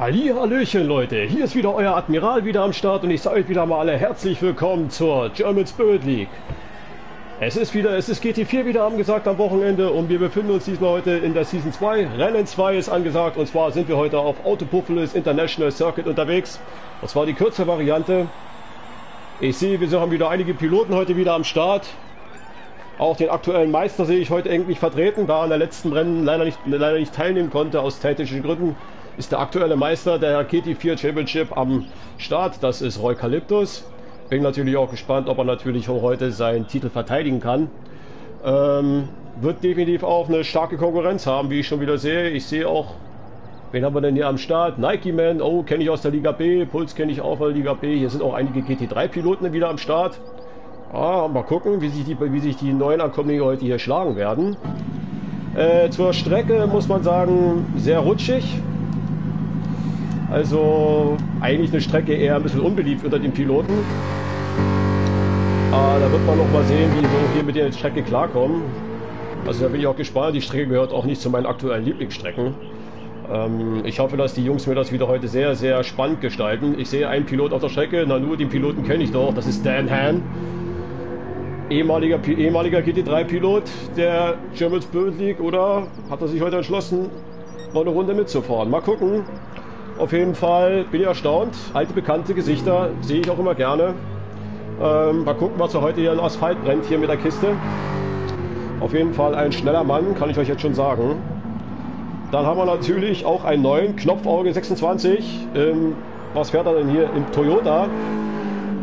Halli, Hallöchen Leute, hier ist wieder euer Admiral wieder am Start und ich sage euch wieder mal alle herzlich willkommen zur German Spirit League. Es ist wieder, es ist GT4 wieder angesagt am Wochenende und wir befinden uns diesmal heute in der Season 2. Rennen 2 ist angesagt und zwar sind wir heute auf Autopuffeles International Circuit unterwegs. Und zwar die kürzere Variante. Ich sehe, wir haben wieder einige Piloten heute wieder am Start. Auch den aktuellen Meister sehe ich heute endlich vertreten, da an der letzten Rennen leider nicht, leider nicht teilnehmen konnte aus technischen Gründen ist der aktuelle Meister der KT4 Championship am Start. Das ist Roy Calyptus. Bin natürlich auch gespannt, ob er natürlich auch heute seinen Titel verteidigen kann. Ähm, wird definitiv auch eine starke Konkurrenz haben, wie ich schon wieder sehe. Ich sehe auch, wen haben wir denn hier am Start? Nike Man, oh, kenne ich aus der Liga B. Puls kenne ich auch aus der Liga B. Hier sind auch einige GT3-Piloten wieder am Start. Ah, mal gucken, wie sich die, wie sich die neuen Ankommlinge heute hier schlagen werden. Äh, zur Strecke muss man sagen, sehr rutschig. Also eigentlich eine Strecke eher ein bisschen unbeliebt unter den Piloten. Aber da wird man noch mal sehen, wie so hier mit der Strecke klarkommen. Also da bin ich auch gespannt. Die Strecke gehört auch nicht zu meinen aktuellen Lieblingsstrecken. Ähm, ich hoffe, dass die Jungs mir das wieder heute sehr, sehr spannend gestalten. Ich sehe einen Pilot auf der Strecke. Na nur, den Piloten kenne ich doch. Das ist Dan Han. Ehemaliger, ehemaliger GT3-Pilot der German Spirit League. Oder hat er sich heute entschlossen, noch eine Runde mitzufahren? Mal gucken. Auf jeden Fall bin ich erstaunt. Alte bekannte Gesichter sehe ich auch immer gerne. Ähm, mal gucken, was er heute hier in Asphalt brennt, hier mit der Kiste. Auf jeden Fall ein schneller Mann, kann ich euch jetzt schon sagen. Dann haben wir natürlich auch einen neuen Knopfauge 26. Ähm, was fährt er denn hier im Toyota?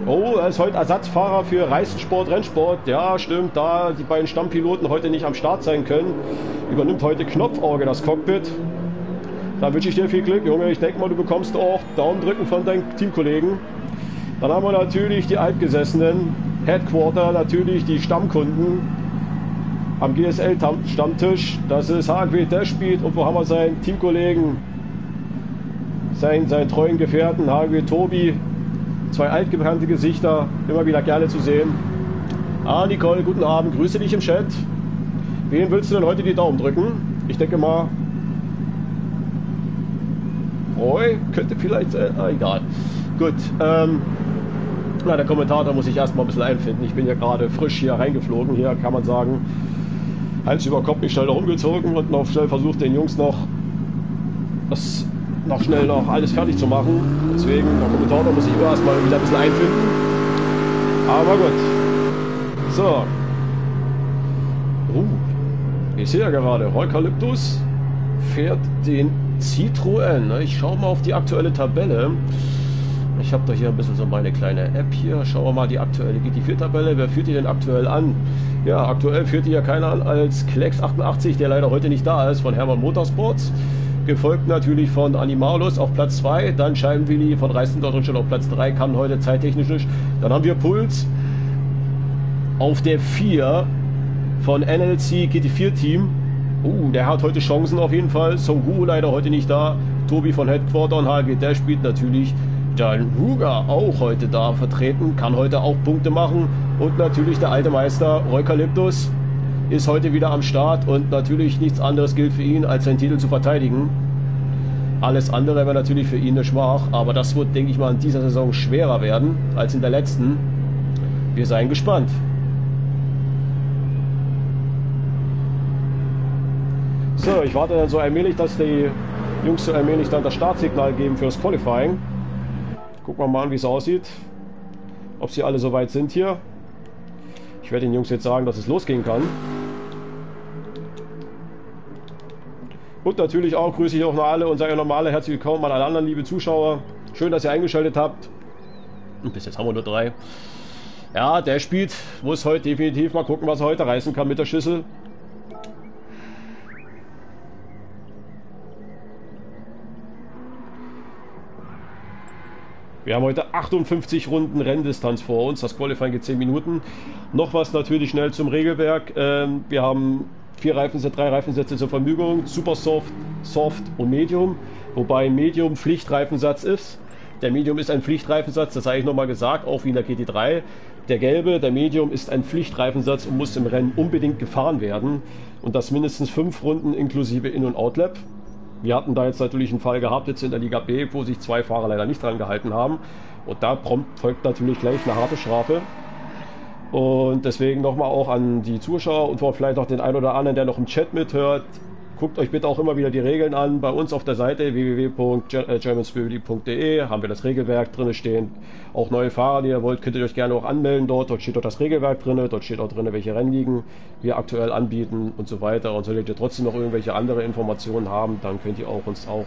Oh, er ist heute Ersatzfahrer für Reisensport, Rennsport. Ja, stimmt, da die beiden Stammpiloten heute nicht am Start sein können, übernimmt heute Knopfauge das Cockpit. Da wünsche ich dir viel Glück, Junge. Ich denke mal, du bekommst auch Daumen drücken von deinen Teamkollegen. Dann haben wir natürlich die Altgesessenen, Headquarter, natürlich die Stammkunden am GSL-Stammtisch. Das ist HGW Dashbeat und wo haben wir seinen Teamkollegen, seinen, seinen treuen Gefährten, HGW Tobi. Zwei altbekannte Gesichter, immer wieder gerne zu sehen. Ah, Nicole, guten Abend, grüße dich im Chat. Wen willst du denn heute die Daumen drücken? Ich denke mal, Roy könnte vielleicht sein. Ah, egal. Gut. Ähm, na, der Kommentator muss sich erstmal ein bisschen einfinden. Ich bin ja gerade frisch hier reingeflogen. Hier kann man sagen, Hals über Kopf mich schnell rumgezogen und noch schnell versucht, den Jungs noch das noch schnell noch alles fertig zu machen. Deswegen, der Kommentator muss sich erstmal wieder ein bisschen einfinden. Aber gut. So. Uh, ich sehe ja gerade, Heukalyptus fährt den Citroën. Ne? Ich schaue mal auf die aktuelle Tabelle. Ich habe doch hier ein bisschen so meine kleine App hier. Schauen wir mal die aktuelle GT4-Tabelle. Wer führt die denn aktuell an? Ja, aktuell führt die ja keiner an als Klex88, der leider heute nicht da ist, von Hermann Motorsports. Gefolgt natürlich von Animalus auf Platz 2, dann Scheibenwilli von Reisen schon auf Platz 3, kann heute zeittechnisch nicht. Dann haben wir Puls auf der 4 von NLC GT4 Team Uh, der hat heute Chancen auf jeden Fall. Songu leider heute nicht da. Tobi von Headquarter und HG, der spielt natürlich. Jan Ruger auch heute da vertreten, kann heute auch Punkte machen. Und natürlich der alte Meister Reukalyptus ist heute wieder am Start und natürlich nichts anderes gilt für ihn, als seinen Titel zu verteidigen. Alles andere wäre natürlich für ihn eine Schmach, aber das wird, denke ich mal, in dieser Saison schwerer werden als in der letzten. Wir seien gespannt. So, ich warte dann so allmählich, dass die Jungs so allmählich dann das Startsignal geben fürs Qualifying. Gucken wir mal an, wie es aussieht. Ob sie alle soweit sind hier. Ich werde den Jungs jetzt sagen, dass es losgehen kann. Und natürlich auch grüße ich auch noch alle und sage normale herzlich willkommen an alle anderen liebe Zuschauer. Schön, dass ihr eingeschaltet habt. Und bis jetzt haben wir nur drei. Ja, der spielt, muss heute definitiv mal gucken, was er heute reißen kann mit der Schüssel. Wir haben heute 58 Runden Renndistanz vor uns. Das Qualifying geht 10 Minuten. Noch was natürlich schnell zum Regelwerk. Ähm, wir haben vier Reifensätze, drei Reifensätze zur Verfügung. Super Soft, Soft und Medium. Wobei Medium Pflichtreifensatz ist. Der Medium ist ein Pflichtreifensatz, das habe ich nochmal gesagt, auch wie in der GT3. Der gelbe, der Medium, ist ein Pflichtreifensatz und muss im Rennen unbedingt gefahren werden. Und das mindestens fünf Runden inklusive In- und Outlap. Wir hatten da jetzt natürlich einen Fall gehabt, jetzt in der Liga B, wo sich zwei Fahrer leider nicht dran gehalten haben. Und da prompt folgt natürlich gleich eine harte Strafe. Und deswegen nochmal auch an die Zuschauer und vielleicht auch den einen oder anderen, der noch im Chat mithört. Guckt euch bitte auch immer wieder die Regeln an. Bei uns auf der Seite www.germanspirit.de haben wir das Regelwerk drin stehen. Auch neue Fahrer, die ihr wollt, könnt ihr euch gerne auch anmelden dort. Dort steht auch das Regelwerk drin. Dort steht auch drin, welche Rennligen wir aktuell anbieten und so weiter. Und solltet ihr trotzdem noch irgendwelche andere Informationen haben, dann könnt ihr auch uns auch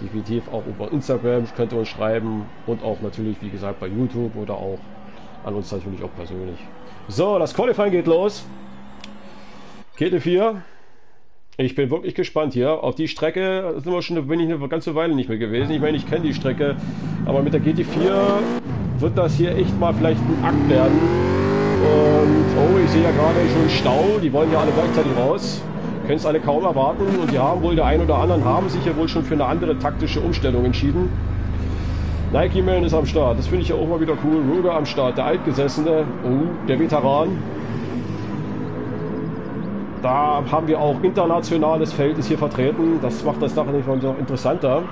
definitiv auch über Instagram könnt ihr uns schreiben und auch natürlich, wie gesagt, bei YouTube oder auch an uns natürlich auch persönlich. So, das Qualifying geht los. GT4. Ich bin wirklich gespannt hier. Auf die Strecke sind wir schon, bin ich eine ganze Weile nicht mehr gewesen. Ich meine, ich kenne die Strecke, aber mit der GT4 wird das hier echt mal vielleicht ein Akt werden. Und oh, ich sehe ja gerade schon Stau. Die wollen ja alle gleichzeitig raus. Können es alle kaum erwarten. Und die haben wohl, der ein oder anderen haben sich ja wohl schon für eine andere taktische Umstellung entschieden. Nike Man ist am Start. Das finde ich ja auch mal wieder cool. Ruger am Start, der Altgesessene, oh, der Veteran. Da haben wir auch internationales Feld ist hier vertreten. Das macht das nachher nicht noch interessanter.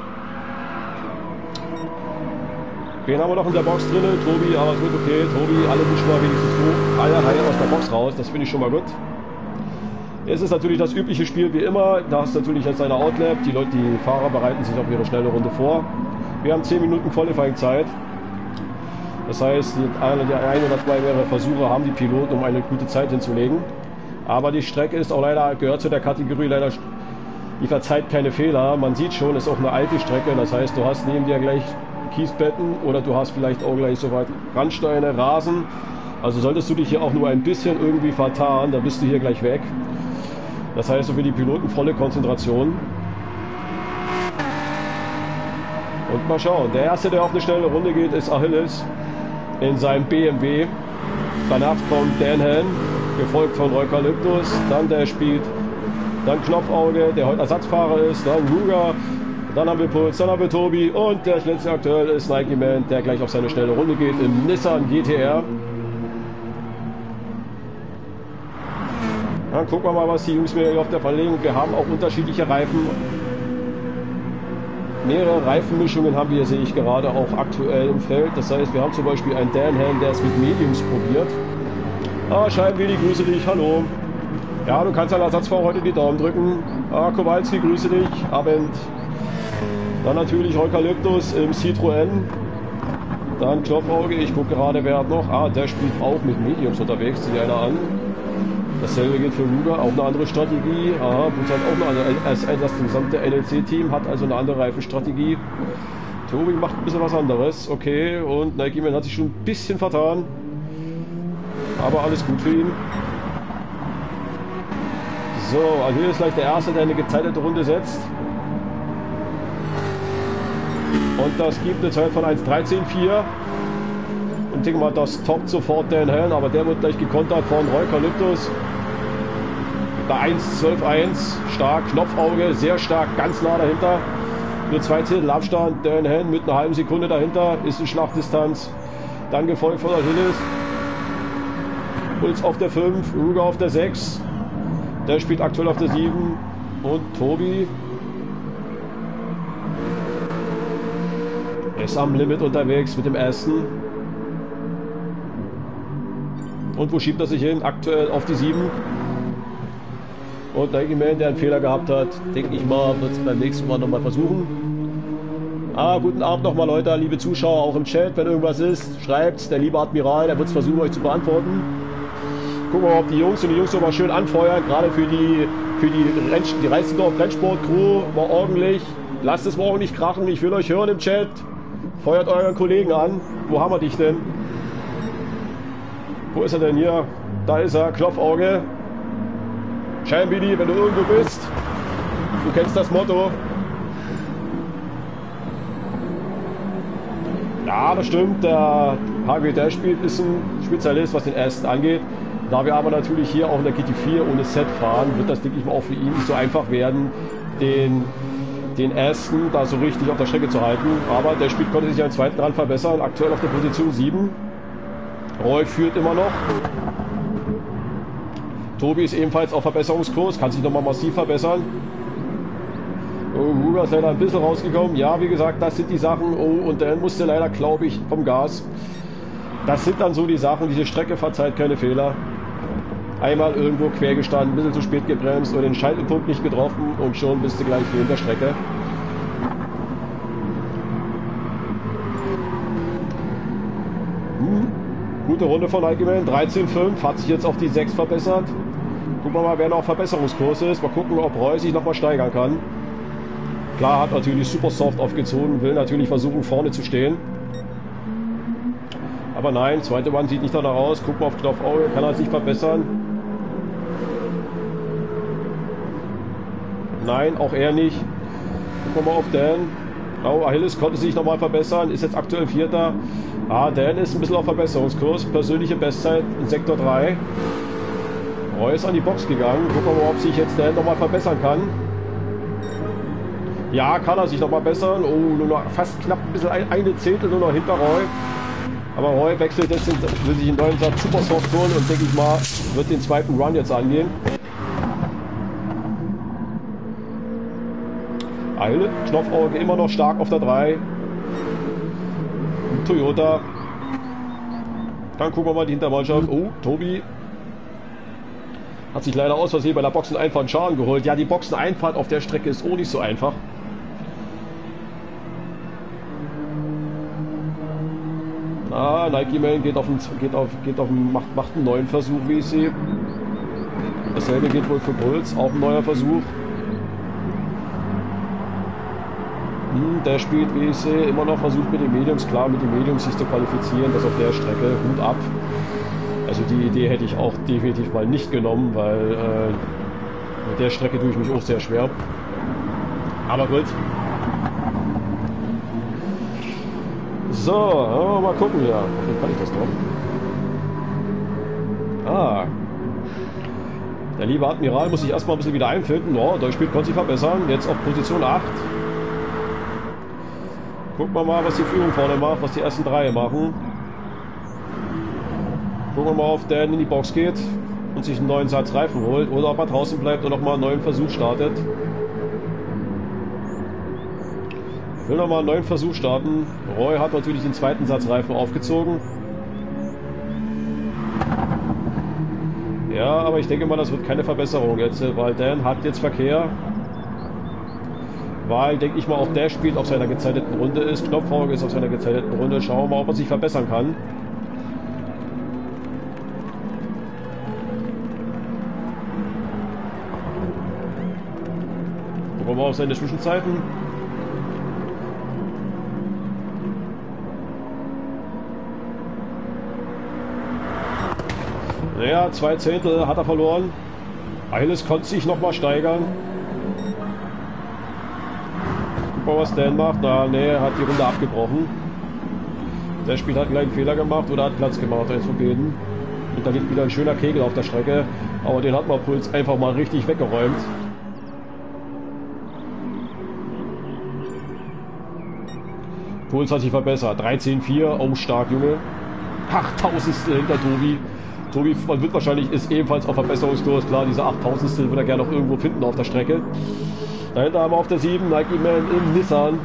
Wen haben wir noch in der Box drin? Tobi, aber gut, okay. Tobi, alle sind schon mal wenigstens so alle Reihe aus der Box raus. Das finde ich schon mal gut. Es ist natürlich das übliche Spiel wie immer. Da hast du natürlich jetzt eine Outlap. Die Leute, die Fahrer bereiten sich auf ihre schnelle Runde vor. Wir haben 10 Minuten Qualifying-Zeit. Das heißt, die ein oder zwei mehrere Versuche haben die Piloten, um eine gute Zeit hinzulegen. Aber die Strecke ist auch leider, gehört zu der Kategorie leider, die verzeiht keine Fehler. Man sieht schon, es ist auch eine alte Strecke. Das heißt, du hast neben dir gleich Kiesbetten oder du hast vielleicht auch gleich so weit Randsteine, Rasen. Also solltest du dich hier auch nur ein bisschen irgendwie vertan, dann bist du hier gleich weg. Das heißt, so für die Piloten volle Konzentration. Und mal schauen. Der erste, der auf eine schnelle Runde geht, ist Achilles in seinem BMW. Danach kommt Dan Hahn gefolgt von Eukalyptus, dann der spielt, dann Knopfauge, der heute Ersatzfahrer ist, dann Ruger, dann haben wir Puls, dann haben wir Tobi und der letzte aktuell ist Nike Man, der gleich auf seine schnelle Runde geht im Nissan GTR. Dann gucken wir mal, was die Jungs mir auf der Verlegung. Wir haben auch unterschiedliche Reifen. Mehrere Reifenmischungen haben wir, sehe ich gerade, auch aktuell im Feld. Das heißt, wir haben zum Beispiel einen Dan Helm, der es mit Mediums probiert. Ah, Scheibenwilli, grüße dich, hallo. Ja, du kannst als Ersatzfahrer heute die Daumen drücken. Ah, Kowalski, grüße dich, Abend. Dann natürlich Eukalyptus im Citroën. Dann Klopfauge, ich gucke gerade, wer hat noch. Ah, der spielt auch mit Mediums unterwegs, zieht einer an. Dasselbe gilt für Luger, auch eine andere Strategie. Aha, Bus hat auch eine andere, das gesamte NLC-Team hat also eine andere Reifenstrategie. Tobi macht ein bisschen was anderes, okay, und Nike Man hat sich schon ein bisschen vertan. Aber alles gut für ihn. So, also hier ist gleich der Erste, der eine gezeitete Runde setzt. Und das gibt eine Zeit von 1.13.4. Und denke mal, das toppt sofort Dan Hellen, aber der wird gleich gekontert von Roy Calyptus. Bei 1.12.1, stark, Knopfauge, sehr stark, ganz nah dahinter. Nur zwei Zehntel Abstand, Dan Hellen mit einer halben Sekunde dahinter, ist in Schlachtdistanz. Dann gefolgt von Achilles. Puls auf der 5, Ruger auf der 6. Der spielt aktuell auf der 7. Und Tobi ist am Limit unterwegs mit dem ersten. Und wo schiebt er sich hin? Aktuell auf die 7. Und Nike der einen Fehler gehabt hat, denke ich mal, wird es beim nächsten Mal nochmal versuchen. Ah, guten Abend nochmal Leute, liebe Zuschauer, auch im Chat, wenn irgendwas ist, schreibt, der liebe Admiral, der wird es versuchen, euch zu beantworten. Gucken wir mal, ob die Jungs und die Jungs nochmal schön anfeuern. Gerade für die, für die, Renn, die Reisendorf Rennsport-Crew war ordentlich. Lasst es morgen nicht krachen. Ich will euch hören im Chat. Feuert euren Kollegen an. Wo haben wir dich denn? Wo ist er denn hier? Da ist er. Klopfauge. Scheinbidi, wenn du irgendwo bist. Du kennst das Motto. Ja, das stimmt. Der HG Dashbeat ist ein Spezialist, was den ersten angeht. Da wir aber natürlich hier auch in der GT4 ohne Set fahren, wird das, denke ich mal, auch für ihn nicht so einfach werden, den, den ersten da so richtig auf der Strecke zu halten. Aber der Spiel konnte sich am zweiten Rand verbessern, aktuell auf der Position 7. Roy führt immer noch. Tobi ist ebenfalls auf Verbesserungskurs, kann sich nochmal massiv verbessern. Oh, Ruger ist leider ein bisschen rausgekommen. Ja, wie gesagt, das sind die Sachen. Oh, und dann musste leider, glaube ich, vom Gas. Das sind dann so die Sachen. Diese Strecke verzeiht keine Fehler. Einmal irgendwo quer gestanden, ein bisschen zu spät gebremst und den Scheitelpunkt nicht getroffen und schon bist du gleich neben der Strecke. Hm. Gute Runde von Allgemein. 13,5 hat sich jetzt auf die 6 verbessert. Gucken wir mal, wer noch Verbesserungskurs ist. Mal gucken, ob Reus sich noch mal steigern kann. Klar, hat natürlich super soft aufgezogen, will natürlich versuchen, vorne zu stehen. Aber nein, zweite Wand sieht nicht danach aus. Gucken wir auf Knopf Auge, kann er sich verbessern. Nein, auch er nicht. Gucken wir mal auf Dan. Oh, Achilles konnte sich nochmal verbessern, ist jetzt aktuell Vierter. Ah, Dan ist ein bisschen auf Verbesserungskurs. Persönliche Bestzeit in Sektor 3. Roy ist an die Box gegangen. Gucken wir mal, ob sich jetzt Dan nochmal verbessern kann. Ja, kann er sich nochmal bessern. Oh, nur noch fast knapp ein bisschen ein, eine Zehntel nur noch hinter Roy. Aber Roy wechselt jetzt, will sich einen neuen Satz Super Soft holen und denke ich mal, wird den zweiten Run jetzt angehen. Eile, Knopfauge immer noch stark auf der 3. Toyota. Dann gucken wir mal die Hintermannschaft. Oh, Tobi. Hat sich leider aus Versehen bei der Boxeneinfahrt Schaden geholt. Ja, die Boxeneinfahrt auf der Strecke ist auch nicht so einfach. Ah, Nike Man geht auf geht auf, geht auf macht, macht einen neuen Versuch, wie ich sehe. Dasselbe geht wohl für Bulls, auch ein neuer Versuch. Hm, der spielt, wie ich sehe, immer noch versucht mit den Mediums, klar, mit den Mediums sich zu qualifizieren, das auf der Strecke, Hut ab. Also die Idee hätte ich auch definitiv mal nicht genommen, weil äh, mit der Strecke tue ich mich auch sehr schwer. Aber gut. So, mal gucken hier. Hoffentlich kann ich das doch. Ah. Der liebe Admiral muss sich erstmal ein bisschen wieder einfinden. Oh, Deutsch spielt konnte sich verbessern. Jetzt auf Position 8. Gucken wir mal, was die Führung vorne macht, was die ersten drei machen. Gucken wir mal, ob der in die Box geht und sich einen neuen Satz Reifen holt oder ob er draußen bleibt und nochmal einen neuen Versuch startet. Ich will nochmal einen neuen Versuch starten. Roy hat natürlich den zweiten Satz Reifen aufgezogen. Ja, aber ich denke mal, das wird keine Verbesserung jetzt, weil Dan hat jetzt Verkehr weil, denke ich mal, auch der spielt auf seiner gezeiteten Runde ist. Knopfhauge ist auf seiner gezeiteten Runde. Schauen wir mal, ob er sich verbessern kann. Gucken wir mal auf seine Zwischenzeiten. Naja, zwei Zehntel hat er verloren. Eines konnte sich noch mal steigern. Power Stand macht. Na, nee, hat die Runde abgebrochen. Der Spiel hat einen kleinen Fehler gemacht oder hat Platz gemacht, eins von beiden. Und da liegt wieder ein schöner Kegel auf der Strecke. Aber den hat man Puls einfach mal richtig weggeräumt. Puls hat sich verbessert. 13,4. Oh, stark, Junge. 8000 hinter Tobi. Tobi wird wahrscheinlich ist ebenfalls auf Verbesserungskurs. Klar, diese 8000 wird er gerne noch irgendwo finden auf der Strecke. Dahinter haben wir auf der 7 Nike Man im Nissan.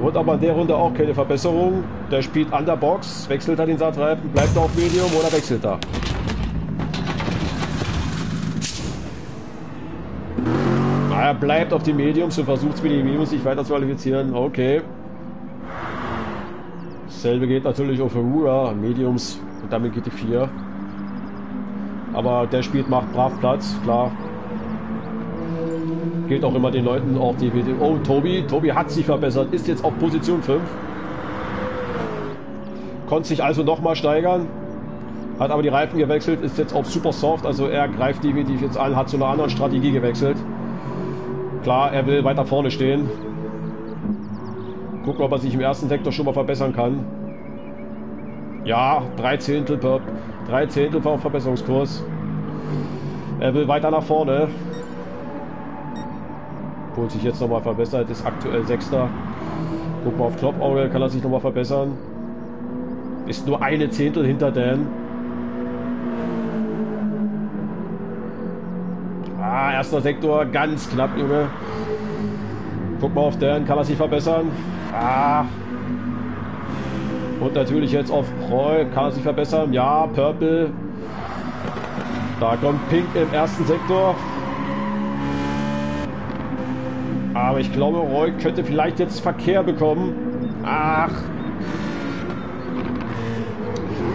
Wird aber in der Runde auch keine Verbesserung. Der spielt an der Box, wechselt er den Satzreifen, bleibt er auf Medium oder wechselt er. Er bleibt auf die Mediums und versucht es mit den Mediums sich weiter zu qualifizieren. Okay. Dasselbe geht natürlich auch für Rura, Mediums und damit geht die 4. Aber der spielt macht brav Platz, klar gilt auch immer den Leuten auch die. Oh, Tobi, Tobi hat sich verbessert, ist jetzt auf Position 5. Konnte sich also nochmal steigern. Hat aber die Reifen gewechselt, ist jetzt auf Super Soft, also er greift definitiv jetzt an, hat zu einer anderen Strategie gewechselt. Klar, er will weiter vorne stehen. Gucken, ob er sich im ersten Sektor schon mal verbessern kann. Ja, drei Zehntel per, drei Zehntel Verbesserungskurs. Er will weiter nach vorne. Holt sich jetzt nochmal verbessert, ist aktuell Sechster. Guck mal auf Knopfauge, kann er sich nochmal verbessern. Ist nur eine Zehntel hinter Dan. Ah, erster Sektor, ganz knapp, Junge. Guck mal auf den, kann er sich verbessern? Ah. Und natürlich jetzt auf Preu, kann er sich verbessern? Ja, Purple. Da kommt Pink im ersten Sektor. Aber ich glaube, Roy könnte vielleicht jetzt Verkehr bekommen. Ach.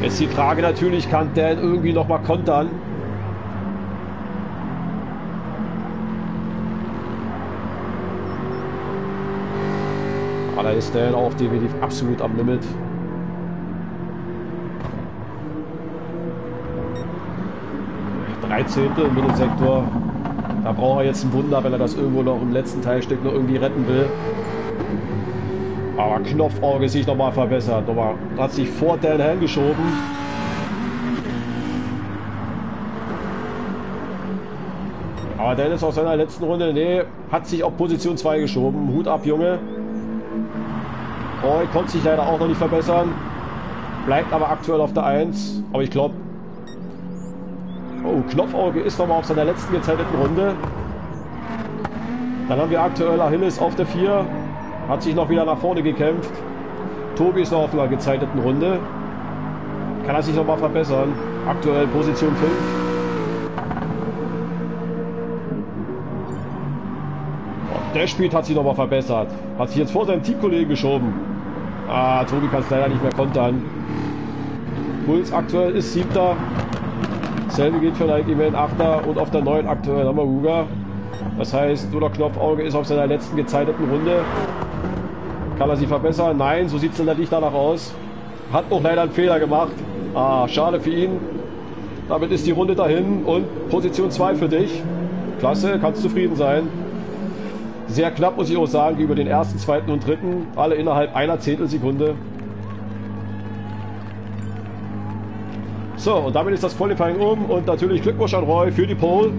Jetzt die Frage natürlich, kann Dan irgendwie noch mal kontern? Aber da ist Dan auch definitiv absolut am Limit. Dreizehntel im Mittelsektor. Da braucht er jetzt ein Wunder, wenn er das irgendwo noch im letzten Teilstück noch irgendwie retten will. Aber Knopfauge sich nochmal verbessert. Nochmal, hat sich vor Dan Helm geschoben. Aber Dennis aus seiner letzten Runde, nee, hat sich auf Position 2 geschoben. Hut ab, Junge. Roy konnte sich leider auch noch nicht verbessern. Bleibt aber aktuell auf der 1. Aber ich glaube, Oh, Knopfauge ist nochmal auf seiner letzten gezeiteten Runde. Dann haben wir aktuell Achilles auf der 4. Hat sich noch wieder nach vorne gekämpft. Tobi ist noch auf einer gezeiteten Runde. Kann er sich nochmal verbessern. Aktuell Position 5. Und der Speed hat sich nochmal verbessert. Hat sich jetzt vor seinem Teamkollegen geschoben. Ah, Tobi kann es leider nicht mehr kontern. Puls aktuell ist siebter. Selbe geht für Like Event 8er und auf der neuen aktuell haben wir Ruger. Das heißt, nur der Knopfauge ist auf seiner letzten gezeiteten Runde. Kann er sich verbessern? Nein, so sieht es natürlich danach aus. Hat auch leider einen Fehler gemacht. Ah, schade für ihn. Damit ist die Runde dahin und Position 2 für dich. Klasse, kannst zufrieden sein. Sehr knapp muss ich auch sagen, über den ersten, zweiten und dritten. Alle innerhalb einer Zehntelsekunde. So, und damit ist das Qualifying um und natürlich Glückwunsch an Roy für die Pole.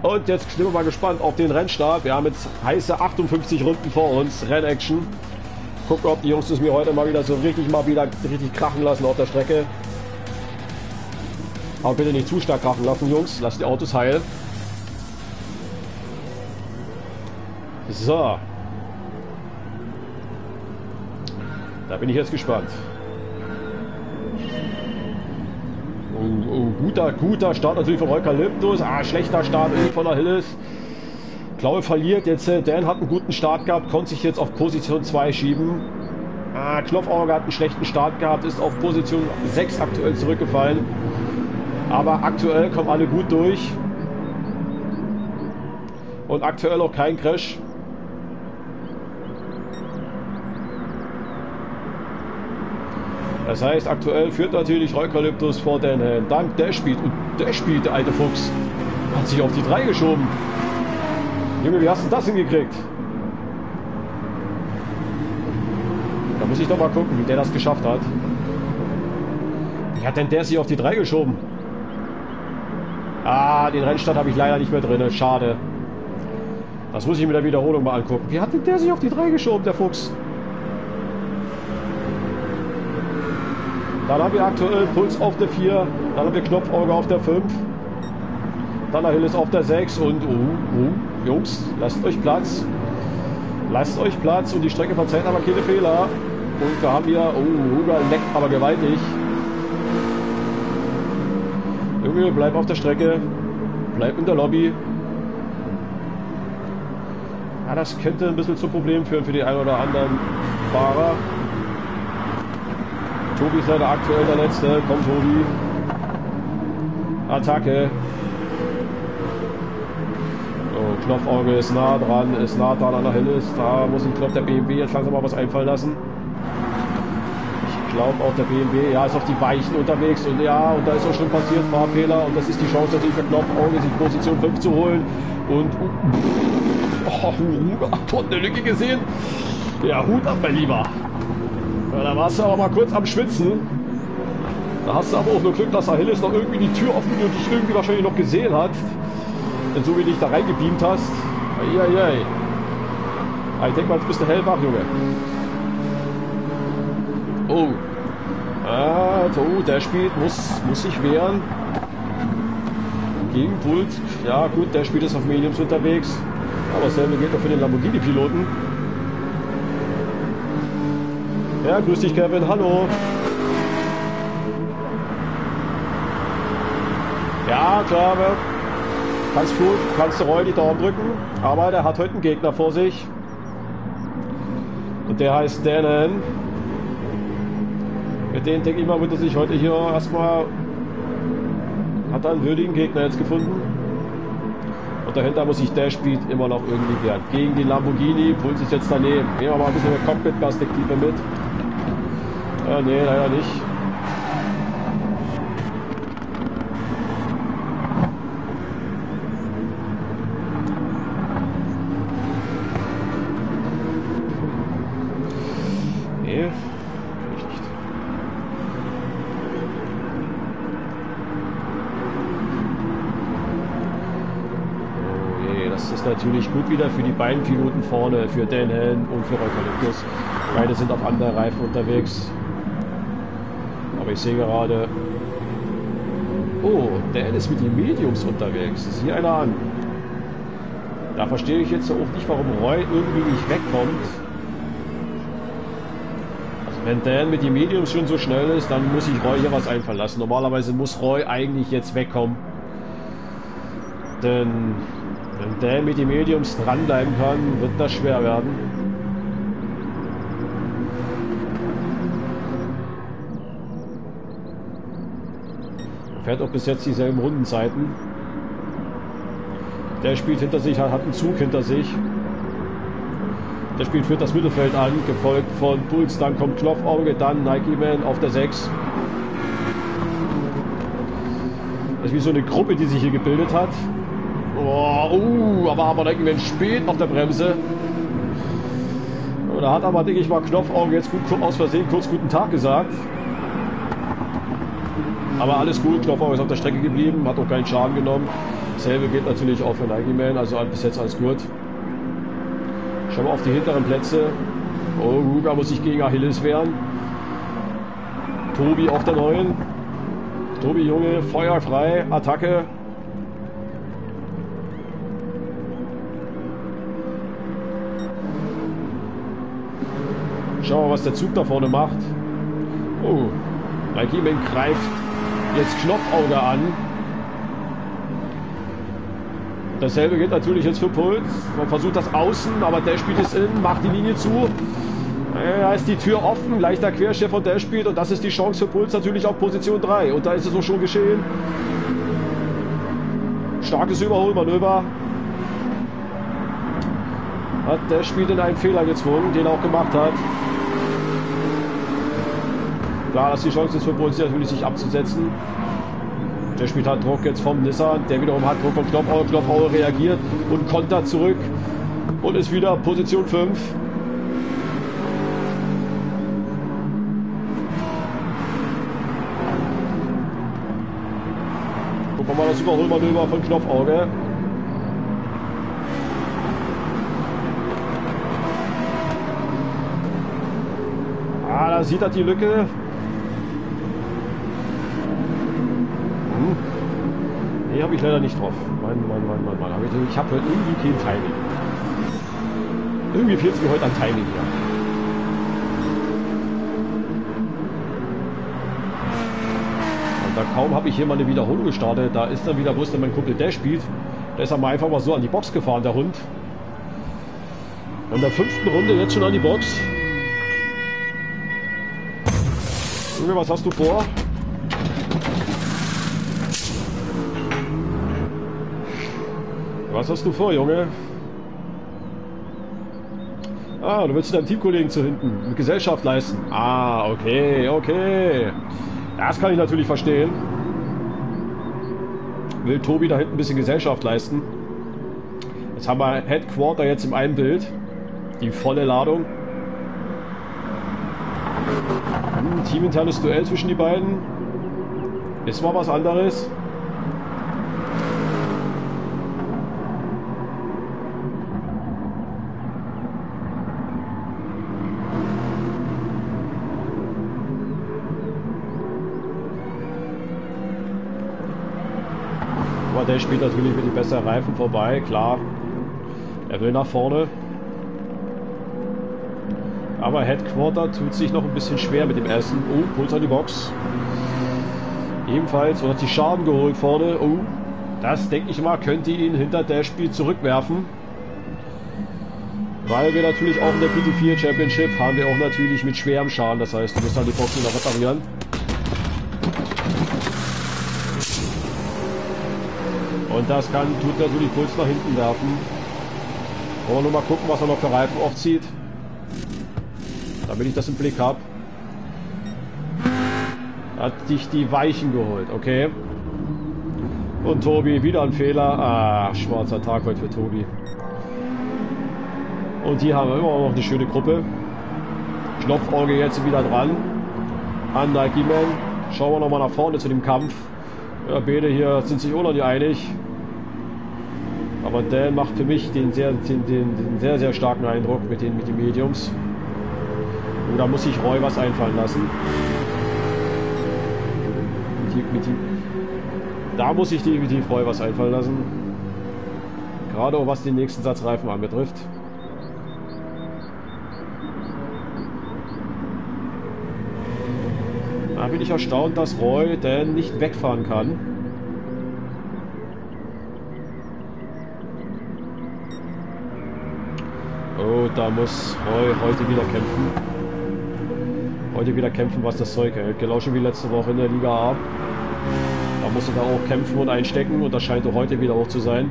Und jetzt sind wir mal gespannt auf den Rennstart. Wir haben jetzt heiße 58 Runden vor uns, Rennaction. Gucken, ob die Jungs es mir heute mal wieder so richtig mal wieder richtig krachen lassen auf der Strecke. Aber bitte nicht zu stark krachen lassen, Jungs. Lasst die Autos heil. So. Da bin ich jetzt gespannt. Oh, oh, guter, guter Start natürlich von Eukalyptus. Ah, schlechter Start von der Hilles. Glaube verliert. Jetzt äh, Dan hat einen guten Start gehabt, konnte sich jetzt auf Position 2 schieben. Ah, Knopfauge hat einen schlechten Start gehabt, ist auf Position 6 aktuell zurückgefallen. Aber aktuell kommen alle gut durch. Und aktuell auch kein Crash. Das heißt, aktuell führt natürlich Eukalyptus vor den Herrn. Dank der spielt. Und der spielt, der alte Fuchs. Hat sich auf die 3 geschoben. Junge, wie hast du das hingekriegt? Da muss ich doch mal gucken, wie der das geschafft hat. Wie hat denn der sich auf die 3 geschoben? Ah, den Rennstart habe ich leider nicht mehr drin. Schade. Das muss ich mir der Wiederholung mal angucken. Wie hat denn der sich auf die 3 geschoben, der Fuchs? Dann haben wir aktuell Puls auf der 4, dann haben wir Knopfauge auf der 5, dann Achilles auf der 6 und uh, uh, Jungs, lasst euch Platz. Lasst euch Platz und die Strecke verzeiht aber keine Fehler. Und wir haben hier, oh, Huger leckt aber gewaltig. Junge, bleib auf der Strecke. Bleib in der Lobby. Ja, das könnte ein bisschen zu Problemen führen für die ein oder anderen Fahrer. Tobi ist leider aktuell der Letzte. Komm, Tobi. Attacke. So, Knopfauge ist nah dran, ist nah dran an der Hillis. Da muss ich, glaube der BMW jetzt langsam mal was einfallen lassen. Ich glaube auch der BMW, ja, ist auf die Weichen unterwegs und ja, und da ist auch schon passiert, Fahrfehler und das ist die Chance natürlich für Knopfauge, sich Position 5 zu holen und oh, oh, eine Lücke gesehen. Ja, Hut ab, mein Lieber. Ja, da warst du aber mal kurz am Schwitzen. Da hast du aber auch nur Glück, dass Achilles noch irgendwie die Tür offen und dich irgendwie wahrscheinlich noch gesehen hat. Denn so wie du dich da reingebeamt hast. Eieiei. Ich denke mal, jetzt bist du hellwach, Junge. Oh. Ah, oh, der spielt, muss, muss sich wehren. Gegen Pult. Ja gut, der spielt ist auf Mediums unterwegs. Aber dasselbe gilt auch für den Lamborghini-Piloten. Ja, grüß dich Kevin, hallo. Ja, klar, kannst du, kannst du Roy die Daumen drücken, aber der hat heute einen Gegner vor sich. Und der heißt Danon. Mit dem denke ich mal, wird er sich heute hier erstmal. Hat er einen würdigen Gegner jetzt gefunden. Und dahinter muss sich der Speed immer noch irgendwie wehren. Gegen die Lamborghini, Puls ist jetzt daneben. Nehmen wir mal ein bisschen mehr Cockpit-Perspektive mit. Ja, nee, leider nicht. natürlich gut wieder für die beiden Piloten vorne, für Dan Hellen und für Eukalyptus. Beide sind auf anderen Reifen unterwegs. Aber ich sehe gerade... Oh, Dan ist mit den Mediums unterwegs. Sieh einer an. Da verstehe ich jetzt auch nicht, warum Roy irgendwie nicht wegkommt. Also wenn Dan mit den Mediums schon so schnell ist, dann muss ich Roy hier was einfallen lassen. Normalerweise muss Roy eigentlich jetzt wegkommen. Denn wenn der mit den Mediums dranbleiben kann, wird das schwer werden. Fährt auch bis jetzt dieselben Rundenzeiten. Der spielt hinter sich, hat einen Zug hinter sich. Der spielt führt das Mittelfeld an, gefolgt von Puls, dann kommt Knopfauge, dann Nike Man auf der 6. Das ist wie so eine Gruppe, die sich hier gebildet hat. Oh, uh, aber aber denke ich, spät auf der Bremse. Da hat aber, denke ich mal, Knopfauge jetzt gut aus Versehen kurz guten Tag gesagt. Aber alles gut, Knopfauge ist auf der Strecke geblieben, hat auch keinen Schaden genommen. Dasselbe gilt natürlich auch für Nike Man, also bis jetzt alles gut. Schauen wir auf die hinteren Plätze. Oh, Ruger muss sich gegen Achilles wehren. Tobi auf der neuen. Tobi Junge, feuerfrei, Attacke. Schauen wir was der Zug da vorne macht. Oh, Nagiemen greift jetzt Knopfauge an. Dasselbe gilt natürlich jetzt für Puls. Man versucht das außen, aber der spielt es in, macht die Linie zu. Da ist die Tür offen, leichter Querchef und der spielt und das ist die Chance für Puls natürlich auf Position 3. Und da ist es auch schon geschehen. Starkes Überholmanöver. Hat der spielt in einen Fehler gezwungen, den er auch gemacht hat. Klar, dass die Chance ist für Borussia natürlich sich abzusetzen. Der spielt halt Druck jetzt vom Nissan, der wiederum hat Druck vom Knopfauer. Knopfauer reagiert und kontert zurück und ist wieder Position 5. Gucken wir mal das Überholmanöver von Knopfauge. Ah, da sieht er die Lücke. Nee, habe ich leider nicht drauf. Mann, Mann, Mann, Mann, Mann. Aber ich, habe heute irgendwie kein Timing. Irgendwie fehlt es mir heute an Timing hier. Und da kaum habe ich hier mal eine Wiederholung gestartet, da ist dann wieder, denn mein Kumpel, der spielt. Der ist aber einfach mal so an die Box gefahren, der Hund. In der fünften Runde jetzt schon an die Box. Junge, was hast du vor? Was hast du vor, Junge? Ah, du willst deinem Teamkollegen zu hinten eine Gesellschaft leisten. Ah, okay, okay. Das kann ich natürlich verstehen. Will Tobi da hinten ein bisschen Gesellschaft leisten. Jetzt haben wir Headquarter jetzt im einen Bild. Die volle Ladung. Hm, teaminternes Duell zwischen die beiden. Ist mal was anderes. Der spielt natürlich mit den besseren Reifen vorbei, klar. Er will nach vorne. Aber Headquarter tut sich noch ein bisschen schwer mit dem Essen. Oh, Puls an die Box. Ebenfalls, und hat die Schaden geholt vorne. Oh, das denke ich mal, könnte ihn hinter der Spiel zurückwerfen. Weil wir natürlich auch in der PT4 Championship haben wir auch natürlich mit schwerem Schaden. Das heißt, du musst dann die Boxen noch reparieren. Und das kann, tut natürlich Puls nach hinten werfen. Wollen wir nur mal gucken, was er noch für Reifen aufzieht. Damit ich das im Blick habe. Hat dich die Weichen geholt, okay. Und Tobi, wieder ein Fehler. Ah, schwarzer Tag heute für Tobi. Und hier haben wir immer noch eine schöne Gruppe. Knopfauge jetzt wieder dran. An Nike Man. Schauen wir nochmal nach vorne zu dem Kampf. Ja, beide hier sind sich noch nicht einig. Dan macht für mich den sehr, den, den, den sehr, sehr starken Eindruck mit den, mit den Mediums. Und da muss sich Roy was einfallen lassen. Mit, mit, da muss sich definitiv Roy was einfallen lassen. Gerade auch was den nächsten Satz Reifen anbetrifft. Da bin ich erstaunt, dass Roy Dan nicht wegfahren kann. Da muss Roy heute wieder kämpfen. Heute wieder kämpfen, was das Zeug hält. Genau schon wie letzte Woche in der Liga A. Da musste er auch kämpfen und einstecken und das scheint er heute wieder auch zu sein.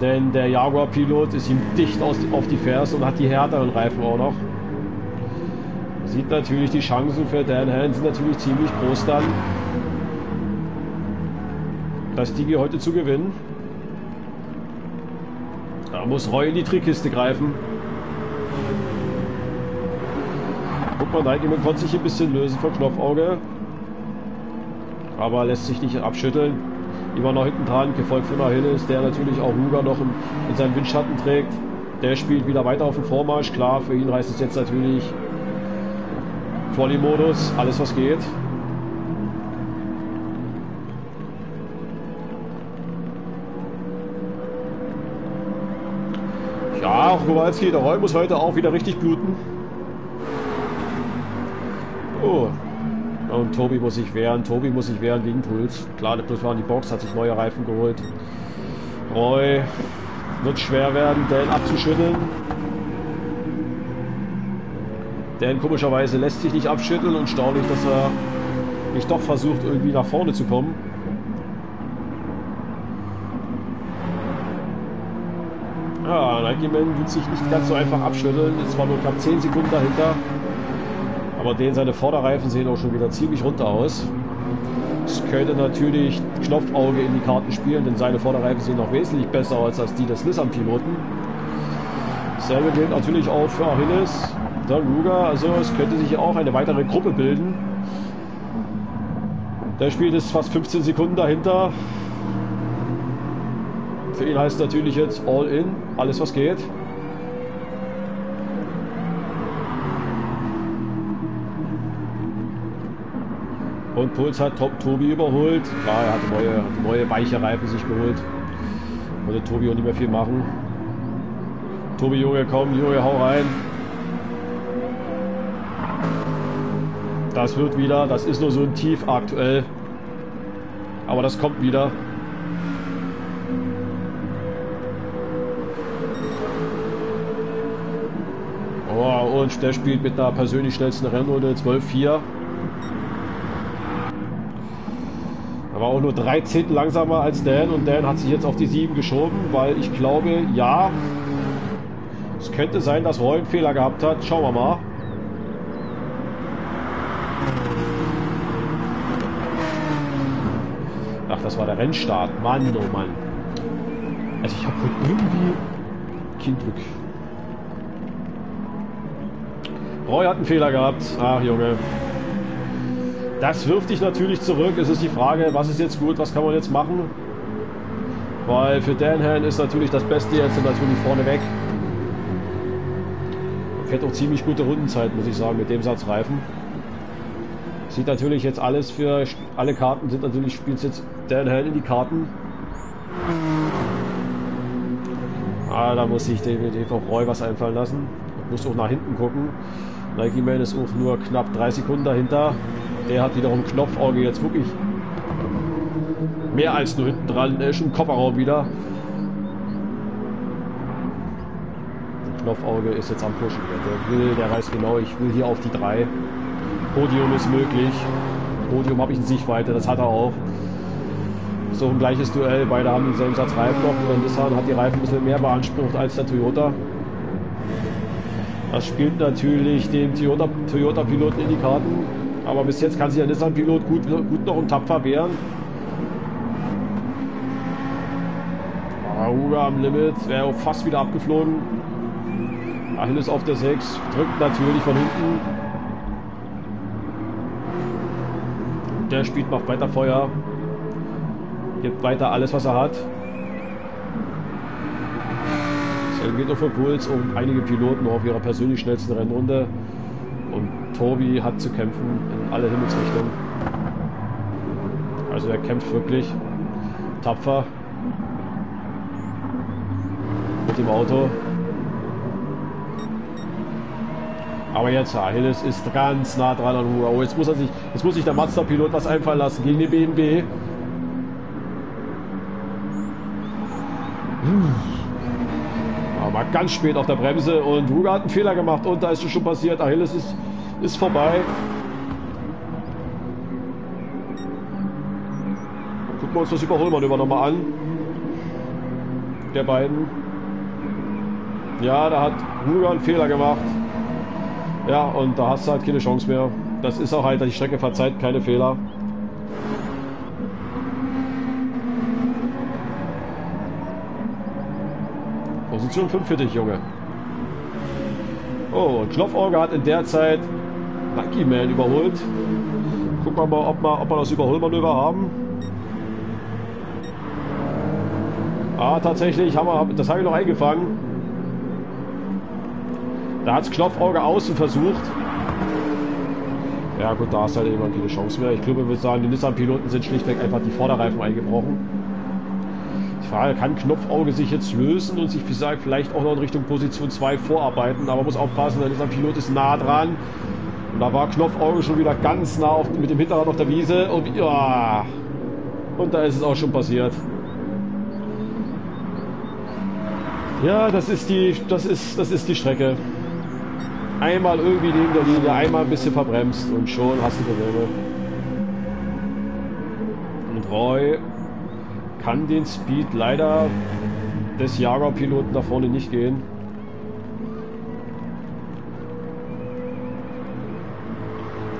Denn der Jaguar-Pilot ist ihm dicht auf die Ferse und hat die härteren Reifen auch noch. Sieht natürlich die Chancen für Dan Hansen natürlich ziemlich groß dann, das Digi heute zu gewinnen. Da muss Roy in die Trickkiste greifen. Guck mal, Nike konnte sich ein bisschen lösen vom Knopfauge. Aber lässt sich nicht abschütteln. Immer noch hinten dran, gefolgt von Achilles, der natürlich auch Luger noch in, in seinen Windschatten trägt. Der spielt wieder weiter auf dem Vormarsch. Klar, für ihn heißt es jetzt natürlich Volley-Modus, alles was geht. Kowalski, der Roy muss heute auch wieder richtig bluten. Oh. Und Tobi muss sich wehren. Tobi muss sich wehren gegen Puls. Klar, der Plus war in die Box, hat sich neue Reifen geholt. Roy wird schwer werden, Dan abzuschütteln. Dan komischerweise lässt sich nicht abschütteln und staunlich, dass er nicht doch versucht, irgendwie nach vorne zu kommen. Man wird sich nicht ganz so einfach abschütteln. Es war nur knapp 10 Sekunden dahinter. Aber den seine Vorderreifen sehen auch schon wieder ziemlich runter aus. Es könnte natürlich Knopfauge in die Karten spielen, denn seine Vorderreifen sehen noch wesentlich besser aus als die des Nissan-Piloten. Dasselbe gilt natürlich auch für Achilles. Der Luger, also es könnte sich auch eine weitere Gruppe bilden. Der spielt jetzt fast 15 Sekunden dahinter. Für ihn heißt natürlich jetzt All In, alles was geht. Und Puls hat Top Tobi überholt. Klar, er hatte neue, hatte neue weiche Reifen sich geholt. Wollte Tobi auch nicht mehr viel machen. Tobi, Junge, komm, Junge, hau rein. Das wird wieder, das ist nur so ein Tief aktuell. Aber das kommt wieder. Und der spielt mit einer persönlich schnellsten Rennrunde 12-4. Er war auch nur 13 langsamer als Dan und Dan hat sich jetzt auf die 7 geschoben, weil ich glaube, ja, es könnte sein, dass Roy einen Fehler gehabt hat. Schauen wir mal. Ach, das war der Rennstart. Mann, oh Mann. Also ich habe irgendwie Kindrück. Roy hat einen Fehler gehabt. Ach, Junge. Das wirft dich natürlich zurück. Es ist die Frage, was ist jetzt gut, was kann man jetzt machen? Weil für Danhan ist natürlich das Beste jetzt natürlich vorne weg. Fährt auch ziemlich gute Rundenzeit, muss ich sagen, mit dem Satz Reifen. Sieht natürlich jetzt alles für alle Karten sind natürlich spielt jetzt Dan Hell in die Karten. Ah, da muss ich definitiv auch Roy was einfallen lassen. Muss auch nach hinten gucken. Nike Man ist auch nur knapp drei Sekunden dahinter. Der hat wiederum Knopfauge jetzt wirklich mehr als nur hinten dran. Er ist im Kofferraum wieder. Knopfauge ist jetzt am Pushen. Der will, der weiß genau, ich will hier auf die 3. Podium ist möglich. Podium habe ich in Sichtweite, das hat er auch. So ein gleiches Duell, beide haben denselben Satz Reifen. Nur Nissan hat die Reifen ein bisschen mehr beansprucht als der Toyota. Das spielt natürlich dem Toyota-Piloten Toyota in die Karten. Aber bis jetzt kann sich der Nissan-Pilot gut, gut noch und tapfer wehren. Ruger am Limit, wäre auch fast wieder abgeflogen. Achilles auf der 6, drückt natürlich von hinten. Der spielt, macht weiter Feuer. Gibt weiter alles, was er hat. Geht auf Puls um einige Piloten auf ihrer persönlich schnellsten Rennrunde. Und Tobi hat zu kämpfen in alle Himmelsrichtungen. Also er kämpft wirklich tapfer mit dem Auto. Aber jetzt, Achilles ist ganz nah dran an. Oh, jetzt muss er sich, jetzt muss sich der Mazda-Pilot was einfallen lassen gegen den BMW. Hm. Ganz spät auf der Bremse und Hugo hat einen Fehler gemacht und da ist es schon passiert. Achilles ist, ist vorbei. Gucken wir uns das Überholmanöver nochmal an. Der beiden. Ja, da hat Hugo einen Fehler gemacht. Ja, und da hast du halt keine Chance mehr. Das ist auch halt, die Strecke verzeiht keine Fehler. Position 5 für dich, Junge. Oh, und Knopfauge hat in der Zeit Lucky Man überholt. Gucken wir mal, ob wir, ob wir das Überholmanöver haben. Ah, tatsächlich haben wir, das habe ich noch eingefangen. Da hat es Knopfauge außen versucht. Ja gut, da ist halt irgendwann keine Chance mehr. Ich glaube, wir sagen, die Nissan-Piloten sind schlichtweg einfach die Vorderreifen eingebrochen. Die Frage, kann Knopfauge sich jetzt lösen und sich vielleicht auch noch in Richtung Position 2 vorarbeiten? Aber muss aufpassen, der Nissan-Pilot ist nah dran. Und da war Knopfauge schon wieder ganz nah auf, mit dem Hinterrad auf der Wiese. Und, ja, und da ist es auch schon passiert. Ja, das ist die, das ist, das ist die Strecke. Einmal irgendwie neben der Linie, einmal ein bisschen verbremst und schon hast du Probleme. Und Roy kann den Speed leider des Jaguar-Piloten da vorne nicht gehen.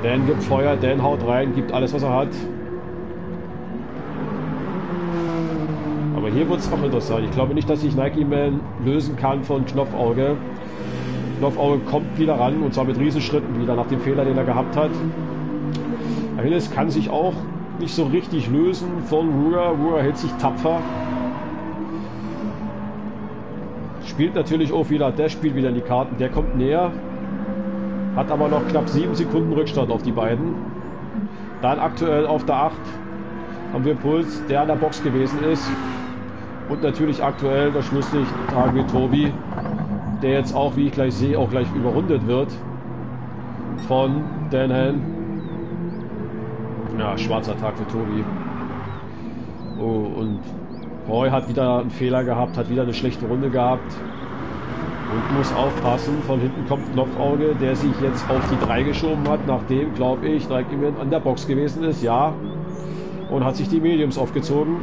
Dan gibt Feuer, Dan haut rein, gibt alles, was er hat. Aber hier wird es auch interessant. Ich glaube nicht, dass sich Nike Man lösen kann von Knopfauge. Knopfauge kommt wieder ran und zwar mit Riesenschritten wieder nach dem Fehler, den er gehabt hat. Achilles kann sich auch nicht so richtig lösen von Ruger. Ruger hält sich tapfer. Spielt natürlich auch wieder, der spielt wieder in die Karten, der kommt näher. Hat aber noch knapp 7 Sekunden Rückstand auf die beiden. Dann aktuell auf der 8 haben wir Puls, der an der Box gewesen ist. Und natürlich aktuell das Schlusslicht wir Tobi der jetzt auch, wie ich gleich sehe, auch gleich überrundet wird von Dan Han. Ja, schwarzer Tag für Tobi. Oh, und Roy hat wieder einen Fehler gehabt, hat wieder eine schlechte Runde gehabt und muss aufpassen. Von hinten kommt Knopfauge, der sich jetzt auf die 3 geschoben hat, nachdem, glaube ich, Nike an der Box gewesen ist, ja. Und hat sich die Mediums aufgezogen.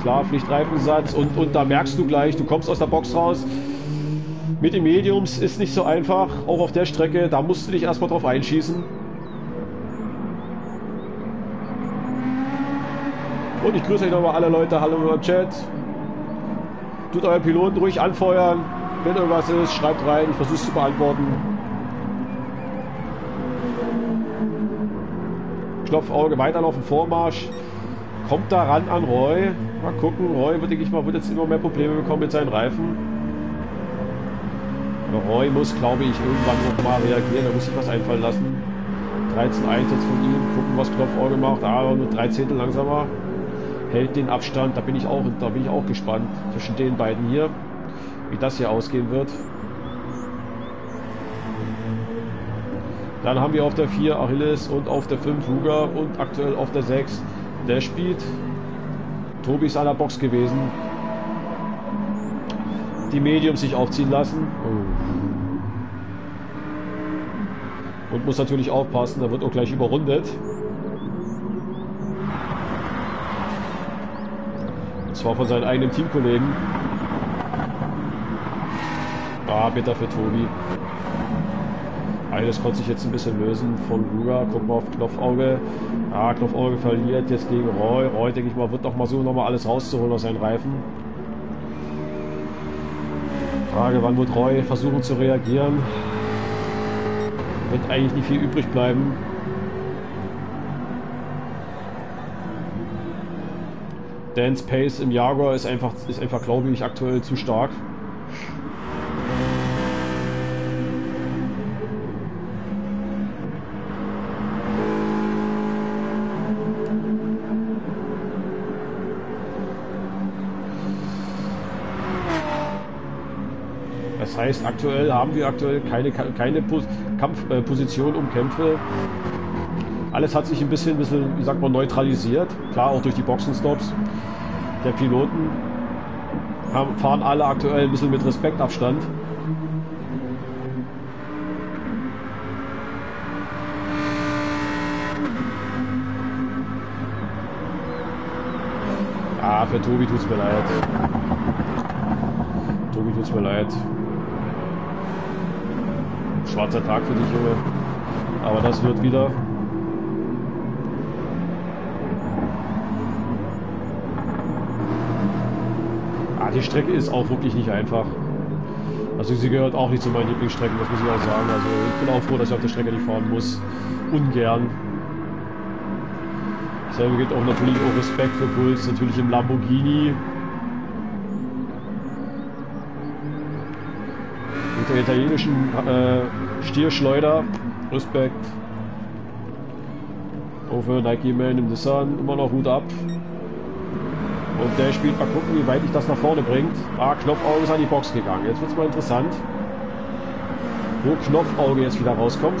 Klar, Pflichtreifensatz und, und da merkst du gleich, du kommst aus der Box raus, mit den Mediums ist nicht so einfach, auch auf der Strecke, da musst du dich erstmal drauf einschießen. Und ich grüße euch nochmal alle Leute, hallo im Chat. Tut euren Piloten ruhig anfeuern. Wenn irgendwas ist, schreibt rein, ich versuche es zu beantworten. Klopfauge weiter auf dem Vormarsch. Kommt da ran an Roy. Mal gucken, Roy wird, denke ich mal, wird jetzt immer mehr Probleme bekommen mit seinen Reifen. Roy muss, glaube ich, irgendwann noch mal reagieren. Da muss sich was einfallen lassen. 13 Einsatz von ihm. Gucken, was Knopfauge macht. Aber nur drei Zehntel langsamer. Hält den Abstand. Da bin ich auch, da bin ich auch gespannt zwischen den beiden hier, wie das hier ausgehen wird. Dann haben wir auf der 4 Achilles und auf der 5 Huger und aktuell auf der 6 der spielt. Tobi ist an der Box gewesen. Die Medium sich aufziehen lassen. Und muss natürlich aufpassen, da wird auch gleich überrundet. Zwar von seinen eigenen Teamkollegen. Ah, bitter für Tobi. Eines konnte sich jetzt ein bisschen lösen von Ruga. Gucken wir auf Knopfauge. Ah, Knopfauge verliert jetzt gegen Roy. Roy, denke ich mal, wird noch mal so noch mal alles rauszuholen aus seinen Reifen. Frage, wann wird Roy versuchen zu reagieren? Wird eigentlich nicht viel übrig bleiben. Dance Pace im Jaguar ist einfach, ist einfach glaube ich, aktuell zu stark. Das heißt, aktuell haben wir aktuell keine, keine Kampfposition äh, um Kämpfe. Alles hat sich ein bisschen, bisschen, wie sagt man, neutralisiert. Klar, auch durch die Boxenstops der Piloten fahren alle aktuell ein bisschen mit Respektabstand. Ah, für Tobi tut's mir leid. Tobi tut's mir leid schwarzer Tag für dich, Junge. Aber das wird wieder. Die Strecke ist auch wirklich nicht einfach. Also sie gehört auch nicht zu meinen Lieblingsstrecken, das muss ich auch sagen. Also ich bin auch froh, dass ich auf der Strecke nicht fahren muss. Ungern. Selber gilt auch natürlich auch Respekt für Puls, natürlich im Lamborghini. Mit der italienischen äh, Stierschleuder. Respekt. Auch für Nike Man im Nissan immer noch Hut ab. Und der spielt mal gucken, wie weit ich das nach vorne bringt. Ah, Knopfauge ist an die Box gegangen. Jetzt wird es mal interessant, wo Knopfauge jetzt wieder rauskommt.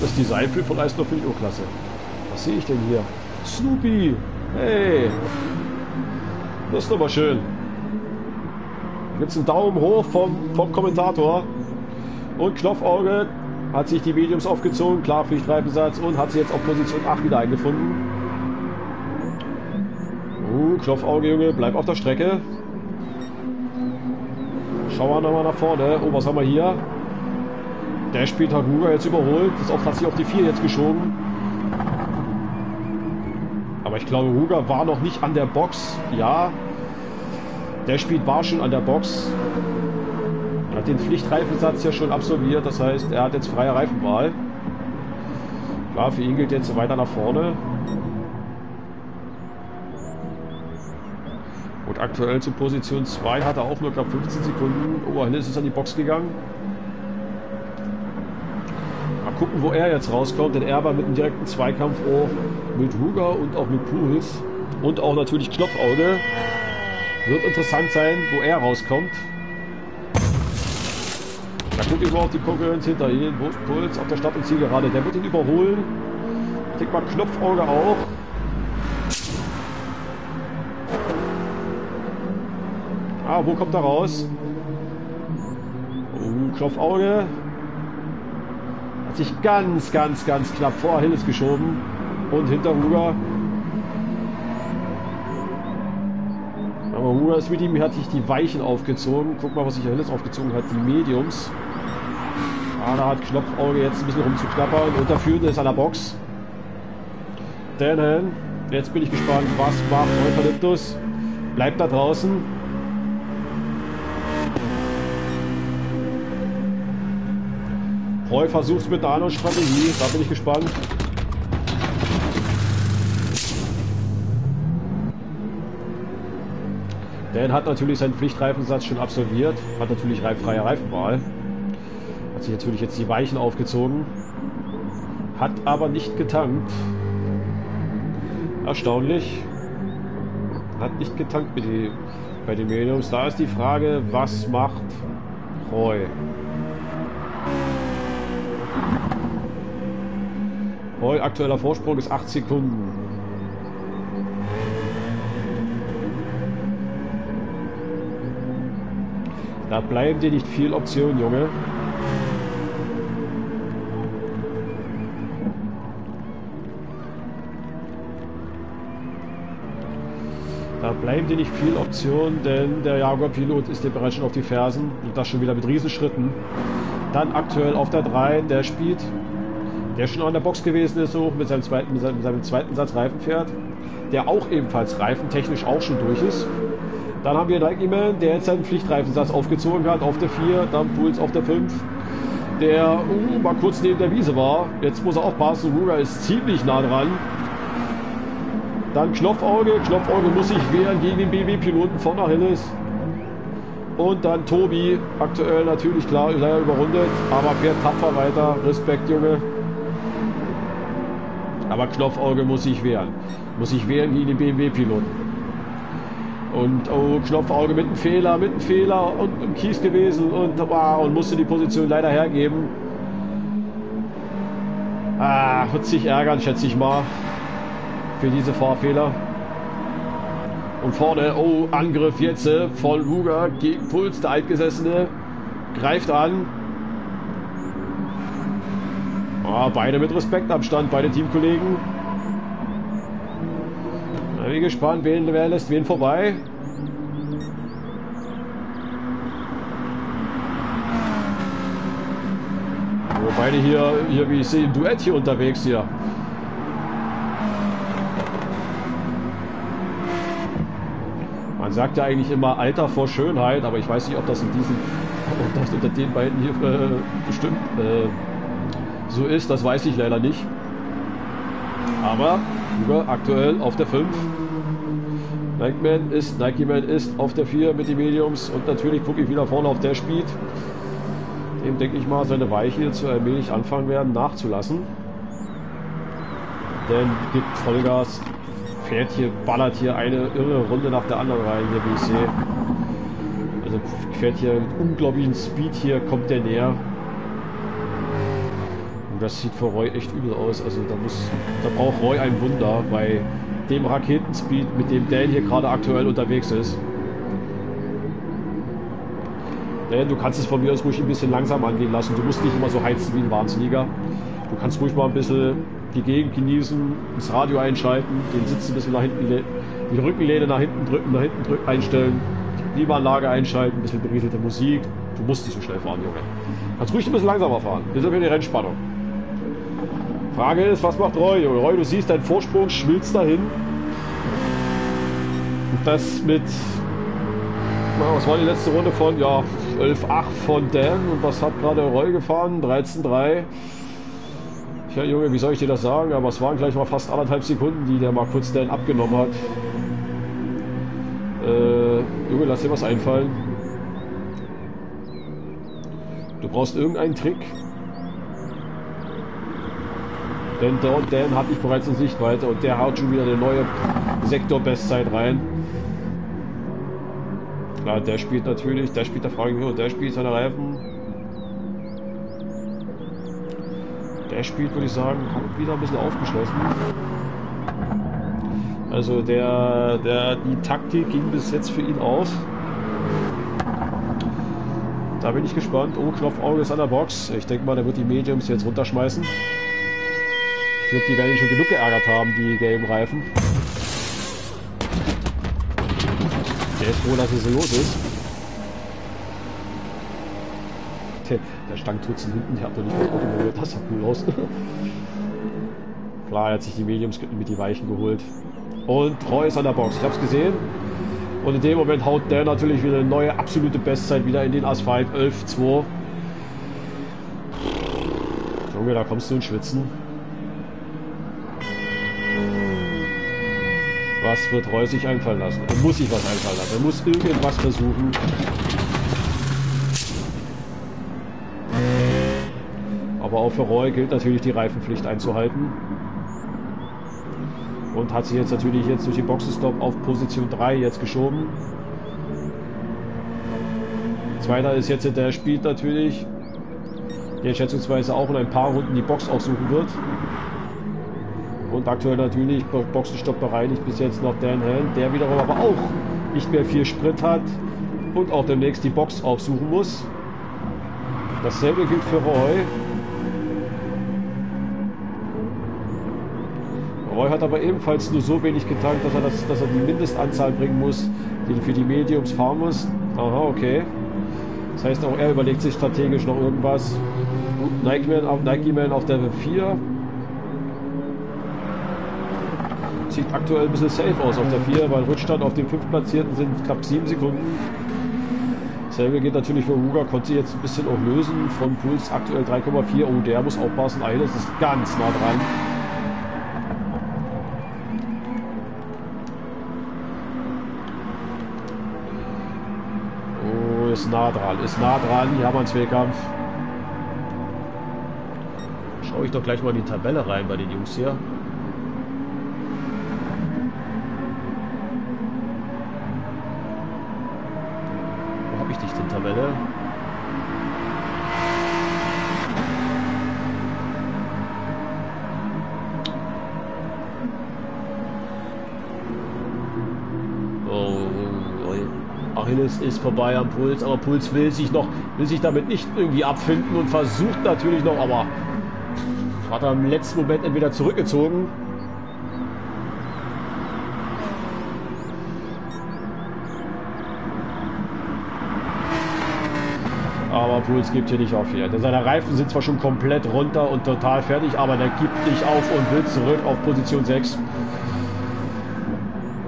Das Design von Eisdorf finde ich auch klasse. Was sehe ich denn hier? Snoopy! Hey! Das ist doch mal schön. Jetzt einen Daumen hoch vom, vom Kommentator. Und Knopfauge hat sich die Mediums aufgezogen, klar Pflichtreifensatz und hat sie jetzt auf Position 8 wieder eingefunden. Uh, Knopfauge, Junge, bleib auf der Strecke. Schauen wir nochmal nach vorne. Oh, was haben wir hier? Der spielt Haguga jetzt überholt. Das hat sich auf die 4 jetzt geschoben. Aber ich glaube, Ruger war noch nicht an der Box. Ja, der Spiel war schon an der Box. Er hat den Pflichtreifensatz ja schon absolviert. Das heißt, er hat jetzt freie Reifenwahl. Klar, für ihn gilt jetzt weiter nach vorne. Und aktuell zu Position 2 hat er auch nur knapp 15 Sekunden. Oberhillis ist an die Box gegangen gucken, wo er jetzt rauskommt, denn er war mit einem direkten Zweikampf auch mit Ruger und auch mit Puls und auch natürlich Knopfauge. Wird interessant sein, wo er rauskommt. Da gucke ich mal auf die Konkurrenz hinter ist Puls auf der Start- und Zielgerade? Der wird ihn überholen. Ich denke mal Knopfauge auch. Ah, wo kommt er raus? Oh, Knopfauge. Hat sich ganz, ganz, ganz knapp vor Hilles geschoben. Und hinter Ruger. Ruger ist mit ihm, hat sich die Weichen aufgezogen. Guck mal, was sich Hilles aufgezogen hat. Die Mediums. Ah, da hat Knopfauge jetzt ein bisschen rumzuknappern. Und Führende ist an der Box. Denn jetzt bin ich gespannt, was macht Eukalyptus. Bleibt da draußen. Roy versucht es mit einer anderen Strategie. Da bin ich gespannt. Dan hat natürlich seinen Pflichtreifensatz schon absolviert, hat natürlich freie Reifenwahl. Hat sich natürlich jetzt die Weichen aufgezogen, hat aber nicht getankt. Erstaunlich. Hat nicht getankt bei den Mediums. Da ist die Frage, was macht Roy? Roy, aktueller Vorsprung ist 8 Sekunden. Da bleiben dir nicht viel Optionen, Junge. Da bleiben dir nicht viel Optionen, denn der Jaguar-Pilot ist dir bereits schon auf die Fersen und das schon wieder mit Riesenschritten. Dann aktuell auf der 3 der Speed, der schon an der Box gewesen ist, so mit seinem zweiten, mit seinem zweiten Satz Reifen fährt, der auch ebenfalls reifentechnisch auch schon durch ist. Dann haben wir Nike Man, der jetzt seinen Pflichtreifensatz aufgezogen hat auf der 4, dann Puls auf der 5, der uh, mal kurz neben der Wiese war. Jetzt muss er aufpassen, Ruger ist ziemlich nah dran. Dann Knopfauge, Knopfauge muss sich wehren gegen den BB-Piloten von Achilles. Und dann Tobi, aktuell natürlich klar, leider überrundet, aber fährt tapfer weiter. Respekt, Junge. Aber Knopfauge muss sich wehren. Muss sich wehren gegen den BMW-Piloten. Und oh, Knopfauge mit einem Fehler, mit einem Fehler und im Kies gewesen und, wow, und musste die Position leider hergeben. Ah, wird sich ärgern, schätze ich mal, für diese Fahrfehler. Und vorne, oh, Angriff jetzt äh, von Luger gegen Puls, der Altgesessene, greift an. Oh, beide mit Respektabstand, beide Teamkollegen. Bin gespannt, wen, wer lässt wen vorbei. Wo beide hier, hier, wie ich sehe, im Duett hier unterwegs hier. Man sagt ja eigentlich immer Alter vor Schönheit, aber ich weiß nicht, ob das in diesen, ob das unter den beiden hier äh, bestimmt äh, so ist, das weiß ich leider nicht. Aber aktuell auf der 5. Nike Man ist, Nike Man ist auf der 4 mit den Mediums und natürlich gucke ich wieder vorne auf der Speed. Dem denke ich mal, seine Weiche zu allmählich anfangen werden nachzulassen. Denn gibt Vollgas, fährt hier, ballert hier eine irre Runde nach der anderen rein, hier wie ich sehe. Also fährt hier mit unglaublichen Speed hier, kommt der näher das sieht für Roy echt übel aus. Also da muss, da braucht Roy ein Wunder bei dem Raketenspeed, mit dem Dan hier gerade aktuell unterwegs ist. Dan, du kannst es von mir aus ruhig ein bisschen langsam angehen lassen. Du musst nicht immer so heizen wie ein Wahnsinniger. Du kannst ruhig mal ein bisschen die Gegend genießen, das Radio einschalten, den Sitz ein bisschen nach hinten, die Rückenlehne nach hinten drücken, nach hinten drücken, einstellen, die Klimaanlage einschalten, ein bisschen berieselte Musik. Du musst nicht so schnell fahren, Junge. Kannst ruhig ein bisschen langsamer fahren. Bisschen für die Rennspannung. Frage ist, was macht Roy? Roy, du siehst, dein Vorsprung schmilzt dahin. Und das mit, was war die letzte Runde von, ja, 11,8 von Dan. Und was hat gerade Roy gefahren? 13,3. Tja, Junge, wie soll ich dir das sagen? Aber es waren gleich mal fast anderthalb Sekunden, die der mal kurz Dan abgenommen hat. Äh, Junge, lass dir was einfallen. Du brauchst irgendeinen Trick. Denn Dan, Dan hatte ich bereits in Sichtweite und der haut schon wieder eine neue Sektor-Bestzeit rein. Klar, der spielt natürlich, der spielt, da frage ich der spielt seine Reifen. Der spielt, würde ich sagen, wieder ein bisschen aufgeschlossen. Also der, der, die Taktik ging bis jetzt für ihn auf. Da bin ich gespannt. Oh, Knopfauge ist an der Box. Ich denke mal, der wird die Mediums jetzt runterschmeißen. Glaube, die werden schon genug geärgert haben, die gelben Reifen. Der ist froh, dass es so los ist. Der, der Stangtutzen hinten, der hat doch nicht das Auto geholt. Das sah cool aus. Klar, er hat sich die Mediums mit die Weichen geholt. Und ist an der Box. Ich habe es gesehen. Und in dem Moment haut der natürlich wieder eine neue absolute Bestzeit wieder in den Asphalt 11.2. Junge, da kommst du in Schwitzen. Was wird Roy sich einfallen lassen? Er muss sich was einfallen lassen. Er muss irgendwas versuchen. Aber auch für Roy gilt natürlich die Reifenpflicht einzuhalten. Und hat sich jetzt natürlich jetzt durch den Boxenstopp auf Position 3 jetzt geschoben. Zweiter ist jetzt der spielt natürlich, der schätzungsweise auch in ein paar Runden die Box aussuchen wird. Und aktuell natürlich Boxenstopp bereinigt bis jetzt noch Dan Hand, der wiederum aber auch nicht mehr viel Sprit hat und auch demnächst die Box aufsuchen muss. Dasselbe gilt für Roy. Roy hat aber ebenfalls nur so wenig getankt, dass er, das, dass er die Mindestanzahl bringen muss, die für die Mediums fahren muss. Aha, okay. Das heißt, auch er überlegt sich strategisch noch irgendwas. Nike Man auf, Nike Man auf Level 4 sieht aktuell ein bisschen safe aus auf der 4, weil Rückstand auf den 5 Platzierten sind knapp 7 Sekunden. Selbe geht natürlich für Huga, konnte sie jetzt ein bisschen auch lösen. Von Puls aktuell 3,4. Oh, der muss aufpassen. Eines ist ganz nah dran. Oh, ist nah dran, ist nah dran. Hier haben wir einen Zweikampf. Schaue ich doch gleich mal in die Tabelle rein bei den Jungs hier. Achilles ist vorbei am Puls, aber Puls will sich noch, will sich damit nicht irgendwie abfinden und versucht natürlich noch, aber hat er im letzten Moment entweder zurückgezogen aber Puls gibt hier nicht auf hier. Seine Reifen sind zwar schon komplett runter und total fertig, aber der gibt nicht auf und will zurück auf Position 6.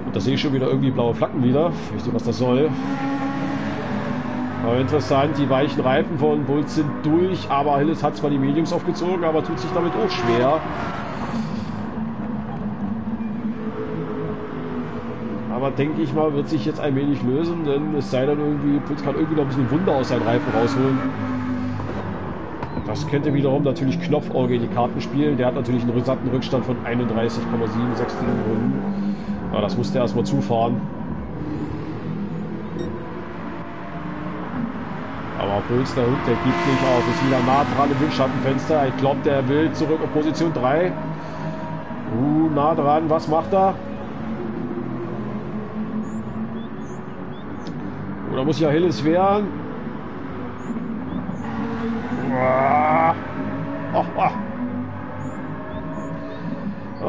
Und da sehe ich schon wieder irgendwie blaue Flaggen wieder. Ich weiß nicht, was das soll. Aber interessant, die weichen Reifen von Puls sind durch, aber Hillis hat zwar die Mediums aufgezogen, aber tut sich damit auch schwer. Aber denke ich mal, wird sich jetzt wenig lösen, denn es sei dann irgendwie, Puls kann irgendwie noch ein bisschen Wunder aus seinen Reifen rausholen. Das könnte wiederum natürlich Knopfauge in die Karten spielen. Der hat natürlich einen satten Rückstand von 31,76 Runden. Ja, das musste er erstmal zufahren. Puls, der Hund, der gibt nicht auf. Ist wieder nah dran im Windschattenfenster. Ich glaube, der will zurück auf Position 3. Uh, nah dran. Was macht er? Oder muss ja Hilles wehren? Oh, oh.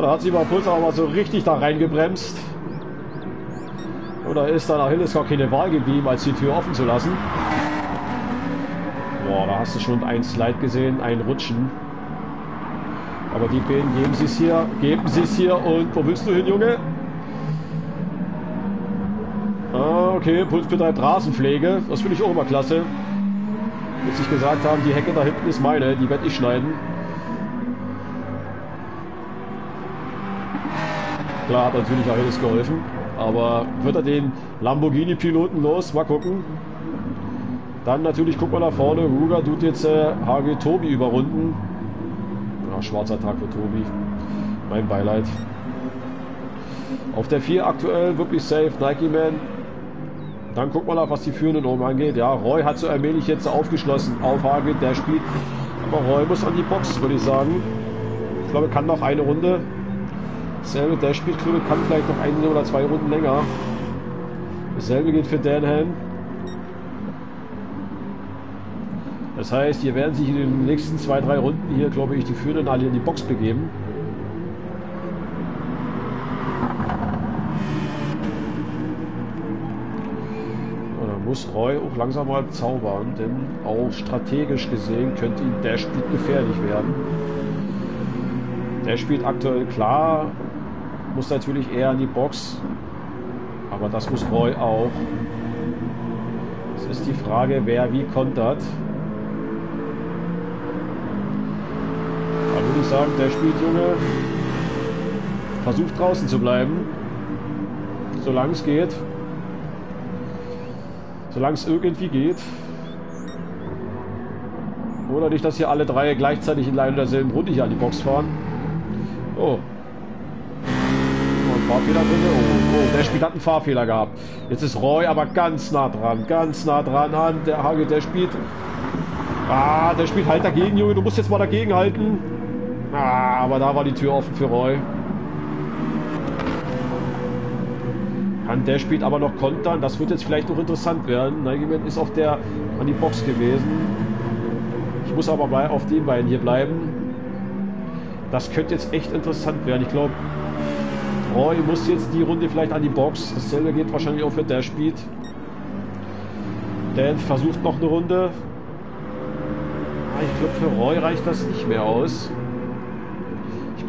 Da hat sich mal Puls aber so richtig da reingebremst. Oder ist dann Achilles gar keine Wahl geblieben, als die Tür offen zu lassen? Boah, da hast du schon ein Slide gesehen, ein Rutschen. Aber die beiden geben sie es hier, geben sie es hier und wo willst du hin, Junge? okay, Puls betreibt Rasenpflege. Das finde ich auch immer klasse. Bis ich gesagt haben, die Hecke da hinten ist meine, die werde ich schneiden. Klar hat natürlich auch alles geholfen. Aber wird er den Lamborghini-Piloten los? Mal gucken. Dann natürlich, guck mal nach vorne. Ruger tut jetzt äh, HG Tobi überrunden. Ja, schwarzer Tag für Tobi. Mein Beileid. Auf der 4 aktuell wirklich safe. Nike Man dann guck mal auf, was die Führenden oben angeht. Ja, Roy hat so allmählich jetzt aufgeschlossen auf Hage, der spielt. Aber Roy muss an die Box, würde ich sagen. Ich glaube, kann noch eine Runde. Dasselbe, der spielt, kann vielleicht noch eine oder zwei Runden länger. Dasselbe gilt für Dan Han. Das heißt, hier werden sich in den nächsten zwei, drei Runden hier, glaube ich, die Führenden alle in die Box begeben. muss Roy auch langsam mal zaubern, denn auch strategisch gesehen könnte ihm Spiel gefährlich werden. Der spielt aktuell klar, muss natürlich eher in die Box, aber das muss Roy auch. Es ist die Frage, wer wie kontert. Würde ich sagen, der spielt Junge versucht draußen zu bleiben. Solange es geht. Solange es irgendwie geht. Oder nicht, dass hier alle drei gleichzeitig in einer derselben Runde hier an die Box fahren. Oh. Ein Fahrfehler drin. Oh, oh, der Spiel hat einen Fahrfehler gehabt. Jetzt ist Roy aber ganz nah dran. Ganz nah dran an. Der Hage, der spielt. Ah, der spielt halt dagegen, Junge. Du musst jetzt mal dagegen halten. Ah, aber da war die Tür offen für Roy. Kann der spielt aber noch kontern. Das wird jetzt vielleicht noch interessant werden. Neigemann ist auf der an die Box gewesen. Ich muss aber bei, auf den beiden hier bleiben. Das könnte jetzt echt interessant werden. Ich glaube, Roy muss jetzt die Runde vielleicht an die Box. Dasselbe geht wahrscheinlich auch für der Speed. Dan versucht noch eine Runde. Ah, ich glaube, für Roy reicht das nicht mehr aus.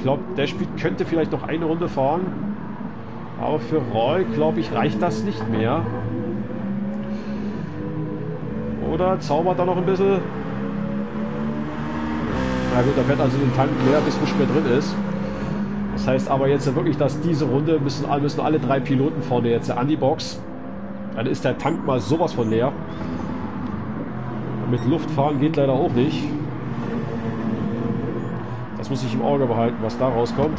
Ich glaube, der Speed könnte vielleicht noch eine Runde fahren. Aber für Roy, glaube ich, reicht das nicht mehr. Oder zaubert da noch ein bisschen. Na gut, da fährt also den Tank leer, bis nicht mehr drin ist. Das heißt aber jetzt wirklich, dass diese Runde müssen, müssen alle drei Piloten vorne jetzt an die Box. Dann ist der Tank mal sowas von leer. Mit Luft fahren geht leider auch nicht. Das muss ich im Auge behalten, was da rauskommt.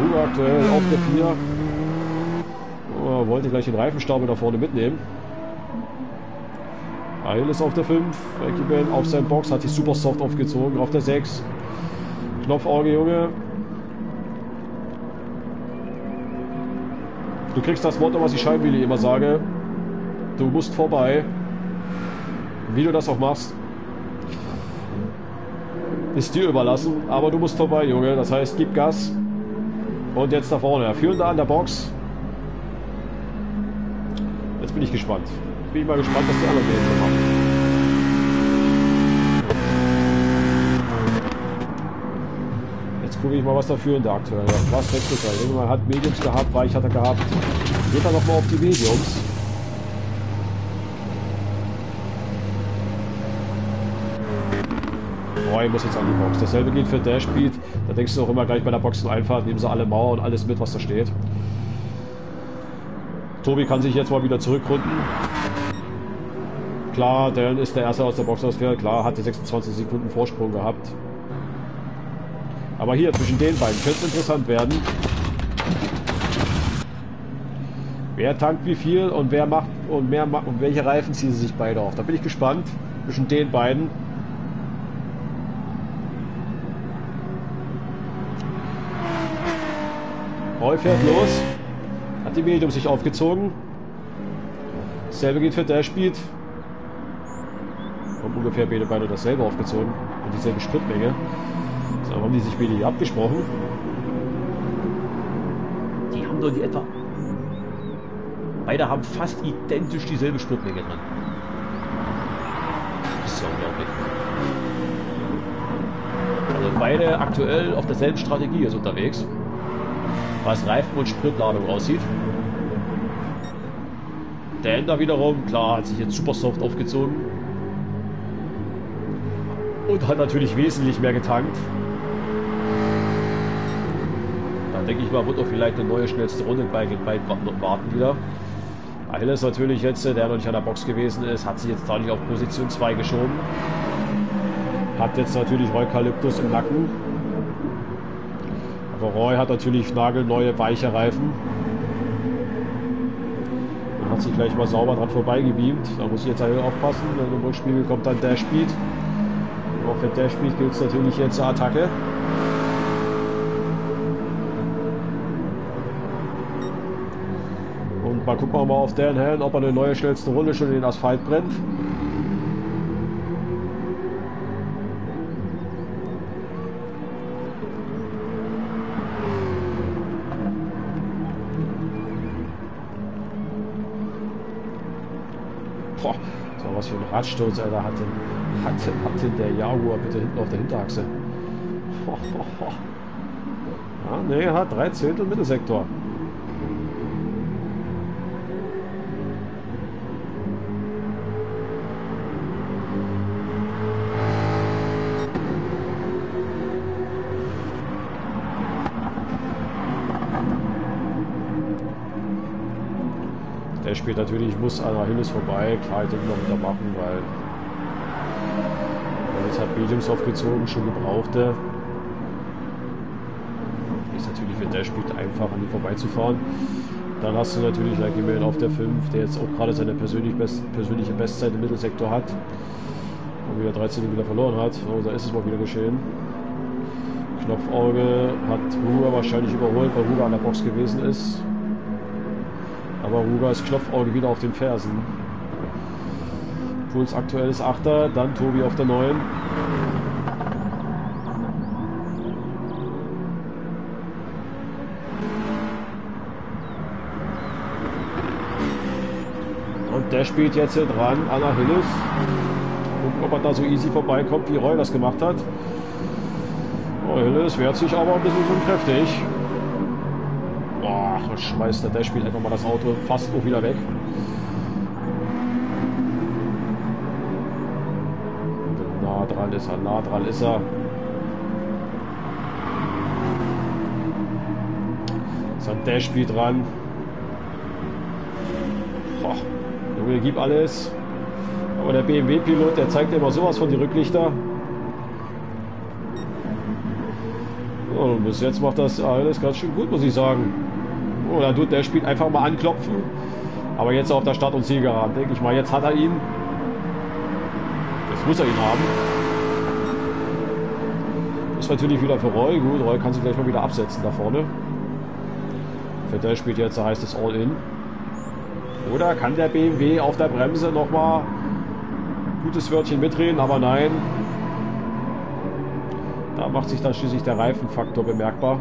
Hugo aktuell auf der 4. Oh, wollte gleich den Reifenstapel da vorne mitnehmen. Eil ist auf der 5. Equipen auf sein Box, hat sich super soft aufgezogen. Auf der 6. Knopfauge, Junge. Du kriegst das Motto, was ich Scheinwille immer sage. Du musst vorbei. Wie du das auch machst, ist dir überlassen. Aber du musst vorbei, Junge. Das heißt, gib Gas. Und jetzt nach vorne. Führender an der Box. Jetzt bin ich gespannt bin ich mal gespannt, was die anderen Gegner machen. Jetzt gucke ich mal, was dafür in der aktuellen hat. Was wechselt er? Irgendwann hat Mediums gehabt, Weich hat er gehabt. Geht er nochmal auf die Mediums. Roy muss jetzt an die Box. Dasselbe geht für Dash Speed. Da denkst du auch immer gleich bei der Boxeneinfahrt, nehmen sie alle Mauer und alles mit, was da steht. Tobi kann sich jetzt mal wieder zurückrunden. Klar, Dallin ist der Erste aus der Box ausfährt. Klar, hatte 26 Sekunden Vorsprung gehabt. Aber hier zwischen den beiden könnte es interessant werden. Wer tankt wie viel und wer macht und mehr macht und welche Reifen ziehen sie sich beide auf. Da bin ich gespannt zwischen den beiden. Roy fährt los. Hat die Medium sich aufgezogen. Dasselbe geht für Dashbeat haben ungefähr beide beide dasselbe aufgezogen und dieselbe Spritmenge. So, haben die sich beide hier abgesprochen. Die haben doch die etwa. Beide haben fast identisch dieselbe Spritmenge drin. Das ist ja unglaublich. Also beide aktuell auf derselben Strategie ist unterwegs. Was Reifen und Spritladung aussieht. Der Ender wiederum, klar, hat sich jetzt super soft aufgezogen. Und hat natürlich wesentlich mehr getankt. Da denke ich mal, wird auch vielleicht eine neue schnellste Runde bei, bei warten wieder. Achilles natürlich jetzt, der noch nicht an der Box gewesen ist, hat sich jetzt dadurch auf Position 2 geschoben. Hat jetzt natürlich Reukalyptus im Nacken. Aber Roy hat natürlich nagelneue, weiche Reifen. Und hat sich gleich mal sauber dran vorbeigebeamt. Da muss ich jetzt aufpassen. Im Rückspiegel kommt dann Speed. Auch der spielt, gilt es natürlich jetzt zur Attacke. Und mal gucken wir mal auf Dan Hellen, ob er eine neue schnellste Runde schon in den Asphalt brennt. Was für ein Radsturz er da hatte hat, hat denn der Jaguar bitte hinten auf der Hinterachse? Ja, ne, er hat drei Zehntel Mittelsektor. Spielt natürlich, muss an Hindes vorbei. Klar, ich denke noch wieder machen, weil jetzt hat Mediums aufgezogen, schon gebrauchte. Ist natürlich für der spielt einfach an die vorbeizufahren. Dann hast du natürlich Lucky Man auf der 5, der jetzt auch gerade seine persönlich best, persönliche Bestzeit im Mittelsektor hat. Und wieder 13 wieder verloren hat. Oh, da ist es mal wieder geschehen. Knopfauge hat Ruger wahrscheinlich überholt, weil Ruger an der Box gewesen ist. Aber Ruger ist Knopfauge wieder auf den Fersen. Puls aktuell ist 8. Dann Tobi auf der 9. Und der spielt jetzt hier dran Anna Hilles. Gucken, ob er da so easy vorbeikommt, wie Roy das gemacht hat. Oh, Hilles wehrt sich aber ein bisschen so kräftig. Boah, schmeißt der, spielt einfach mal das Auto fast auch wieder weg. Nah dran ist er, nah dran ist er. Ist ein Dash spielt dran. Boah. Junge, gib alles. Aber der BMW-Pilot, der zeigt immer sowas von die Rücklichter. Und bis jetzt macht das alles ganz schön gut, muss ich sagen. Oder tut der spielt einfach mal anklopfen. Aber jetzt auf der Start- und Zielgeraden, denke ich mal. Jetzt hat er ihn. Jetzt muss er ihn haben. Ist natürlich wieder für Roy. Gut, Roy kann sich gleich mal wieder absetzen da vorne. Für der spielt jetzt, da heißt es All-In. Oder kann der BMW auf der Bremse nochmal gutes Wörtchen mitreden, aber nein. Da macht sich dann schließlich der Reifenfaktor bemerkbar.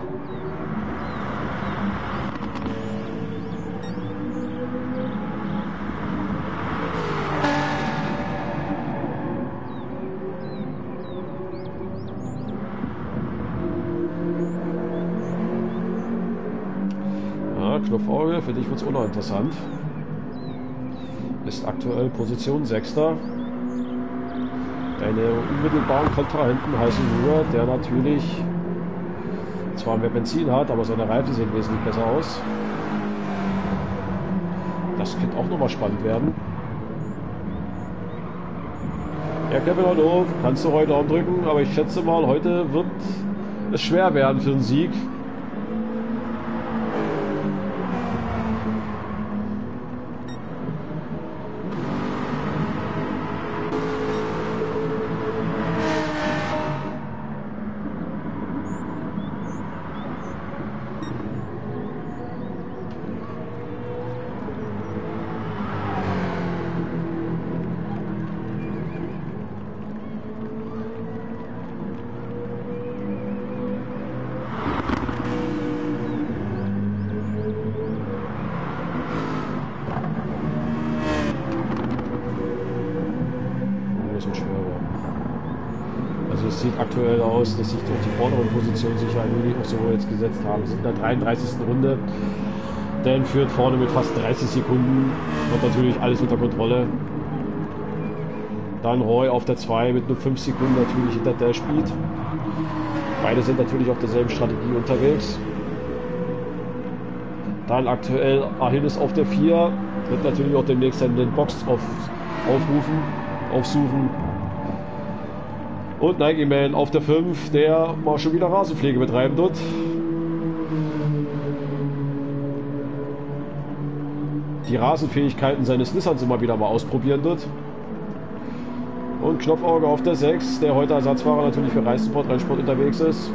Für dich wird es uninteressant. Ist aktuell Position 6. Deine unmittelbaren Kontrahenten heißen nur, der natürlich zwar mehr Benzin hat, aber seine Reifen sehen wesentlich besser aus. Das könnte auch nochmal spannend werden. Ja, Kevin Hof, kannst du heute Daumen drücken, aber ich schätze mal, heute wird es schwer werden für einen Sieg. Aus, dass sich durch die vorderen Positionen sicher wenig auch so jetzt gesetzt haben. Wir sind in der 33. Runde. Dan führt vorne mit fast 30 Sekunden. Hat natürlich alles unter Kontrolle. Dann Roy auf der 2 mit nur 5 Sekunden natürlich hinter der Speed. Beide sind natürlich auf derselben Strategie unterwegs. Dann aktuell Achilles auf der 4. Wird natürlich auch demnächst den Box auf, aufrufen, aufsuchen. Und Nike Man auf der 5, der mal schon wieder Rasenpflege betreiben dort. Die Rasenfähigkeiten seines Nissans immer wieder mal ausprobieren dort. Und Knopfauge auf der 6, der heute Ersatzfahrer natürlich für Reissport, Rennsport unterwegs ist.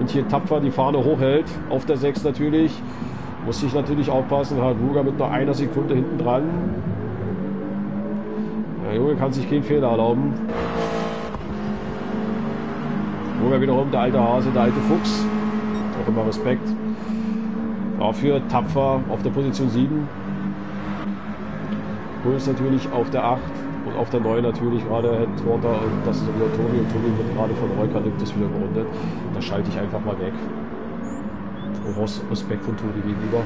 Und hier tapfer die Fahne hochhält. Auf der 6 natürlich. Muss ich natürlich aufpassen. Hat Ruger mit nur einer Sekunde hinten dran. Der Junge kann sich keinen Fehler erlauben. Ruger wiederum der alte Hase, der alte Fuchs. Auch immer Respekt. Dafür tapfer auf der Position 7. Puls natürlich auf der 8 und auf der 9 natürlich gerade Headwater und das ist wieder Tobi und Tobi wird gerade von Eukalyptus wieder gerundet. Da schalte ich einfach mal weg. Aus Respekt von Tobi gegenüber.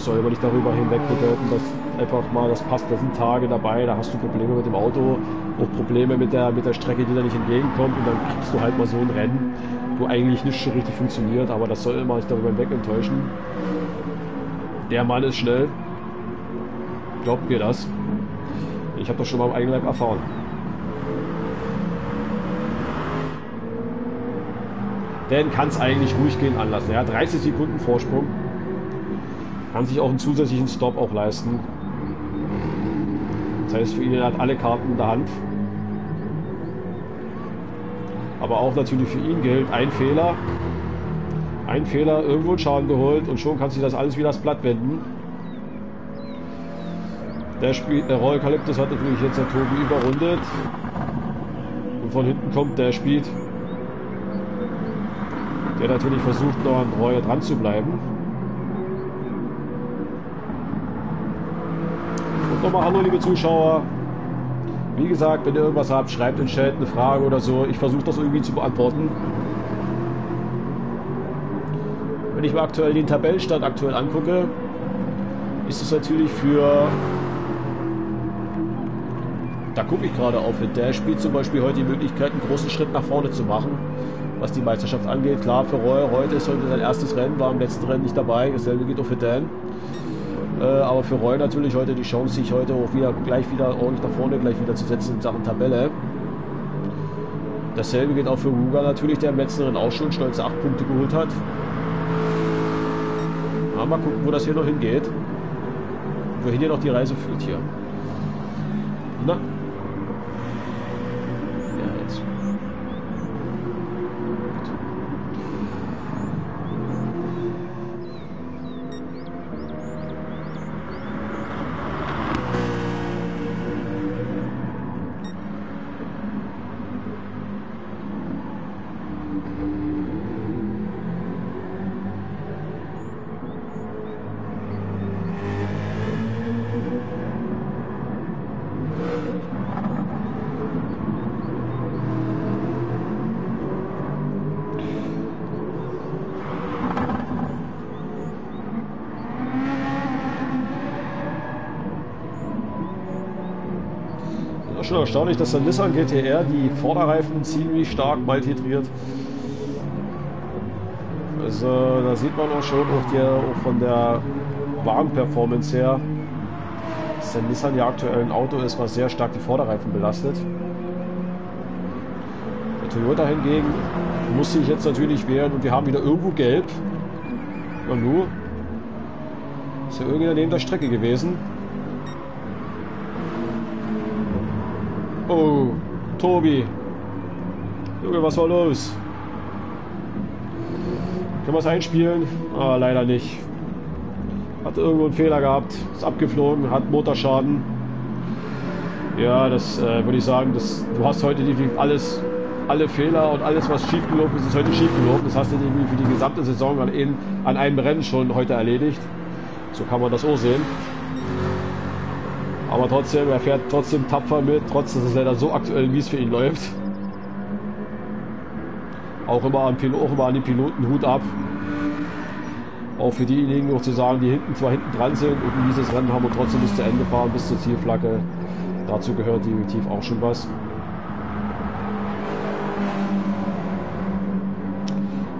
Soll aber nicht darüber hinweg bedeuten, dass einfach mal das passt. Da sind Tage dabei, da hast du Probleme mit dem Auto, auch Probleme mit der, mit der Strecke, die da nicht entgegenkommt und dann kriegst du halt mal so ein Rennen, wo eigentlich nicht so richtig funktioniert, aber das soll immer nicht darüber hinweg enttäuschen. Der Mann ist schnell, Glaubt mir das. Ich habe das schon mal am eigenen Leib erfahren. Dan kann es eigentlich ruhig gehen anlassen. Er hat 30 Sekunden Vorsprung. Kann sich auch einen zusätzlichen Stop auch leisten. Das heißt, für ihn er hat alle Karten in der Hand. Aber auch natürlich für ihn gilt, ein Fehler, ein Fehler, irgendwo einen Schaden geholt und schon kann sich das alles wieder das Blatt wenden. Der, Spiel, der Royal Calyptus hat natürlich jetzt der Tobi überrundet. Und von hinten kommt der Speed, der natürlich versucht, noch an Royal dran zu bleiben. Nochmal Hallo, liebe Zuschauer. Wie gesagt, wenn ihr irgendwas habt, schreibt in den Chat eine Frage oder so. Ich versuche das irgendwie zu beantworten. Wenn ich mir aktuell den Tabellenstand aktuell angucke, ist es natürlich für da gucke ich gerade auf. Der spielt zum Beispiel heute die Möglichkeit, einen großen Schritt nach vorne zu machen, was die Meisterschaft angeht. Klar, für Roy heute ist heute sein erstes Rennen, war im letzten Rennen nicht dabei. Dasselbe geht auch für Dan. Äh, aber für Roy natürlich heute die Chance, sich heute auch wieder gleich wieder ordentlich nach vorne gleich wieder zu setzen in Sachen Tabelle. Dasselbe geht auch für Ruger natürlich, der im letzten Rennen auch schon stolze 8 Punkte geholt hat. Ja, mal gucken, wo das hier noch hingeht. Wohin hier noch die Reise führt hier. Na, erstaunlich, dass der Nissan GTR die Vorderreifen ziemlich stark maltitriert. Also da sieht man auch schon auch, die, auch von der Wagenperformance her, dass der Nissan ja aktuell ein Auto ist, was sehr stark die Vorderreifen belastet. Der Toyota hingegen muss sich jetzt natürlich wehren und wir haben wieder irgendwo gelb. Und nur ist ja irgendwie neben der Strecke gewesen. Oh, Tobi. Junge, was war los? Können wir es einspielen? Ah, leider nicht. Hat irgendwo einen Fehler gehabt, ist abgeflogen, hat Motorschaden. Ja, das äh, würde ich sagen, das, du hast heute definitiv alles, alle Fehler und alles, was schiefgelaufen ist, ist heute schiefgelaufen. Das hast du für die gesamte Saison an, an einem Rennen schon heute erledigt. So kann man das auch sehen. Aber trotzdem, er fährt trotzdem tapfer mit, trotz dass es leider so aktuell mies für ihn läuft. Auch immer, an, auch immer an den Piloten Hut ab. Auch für diejenigen noch zu sagen, die hinten zwar hinten dran sind und dieses Rennen haben und trotzdem bis zu Ende fahren, bis zur Zielflagge. Dazu gehört definitiv auch schon was.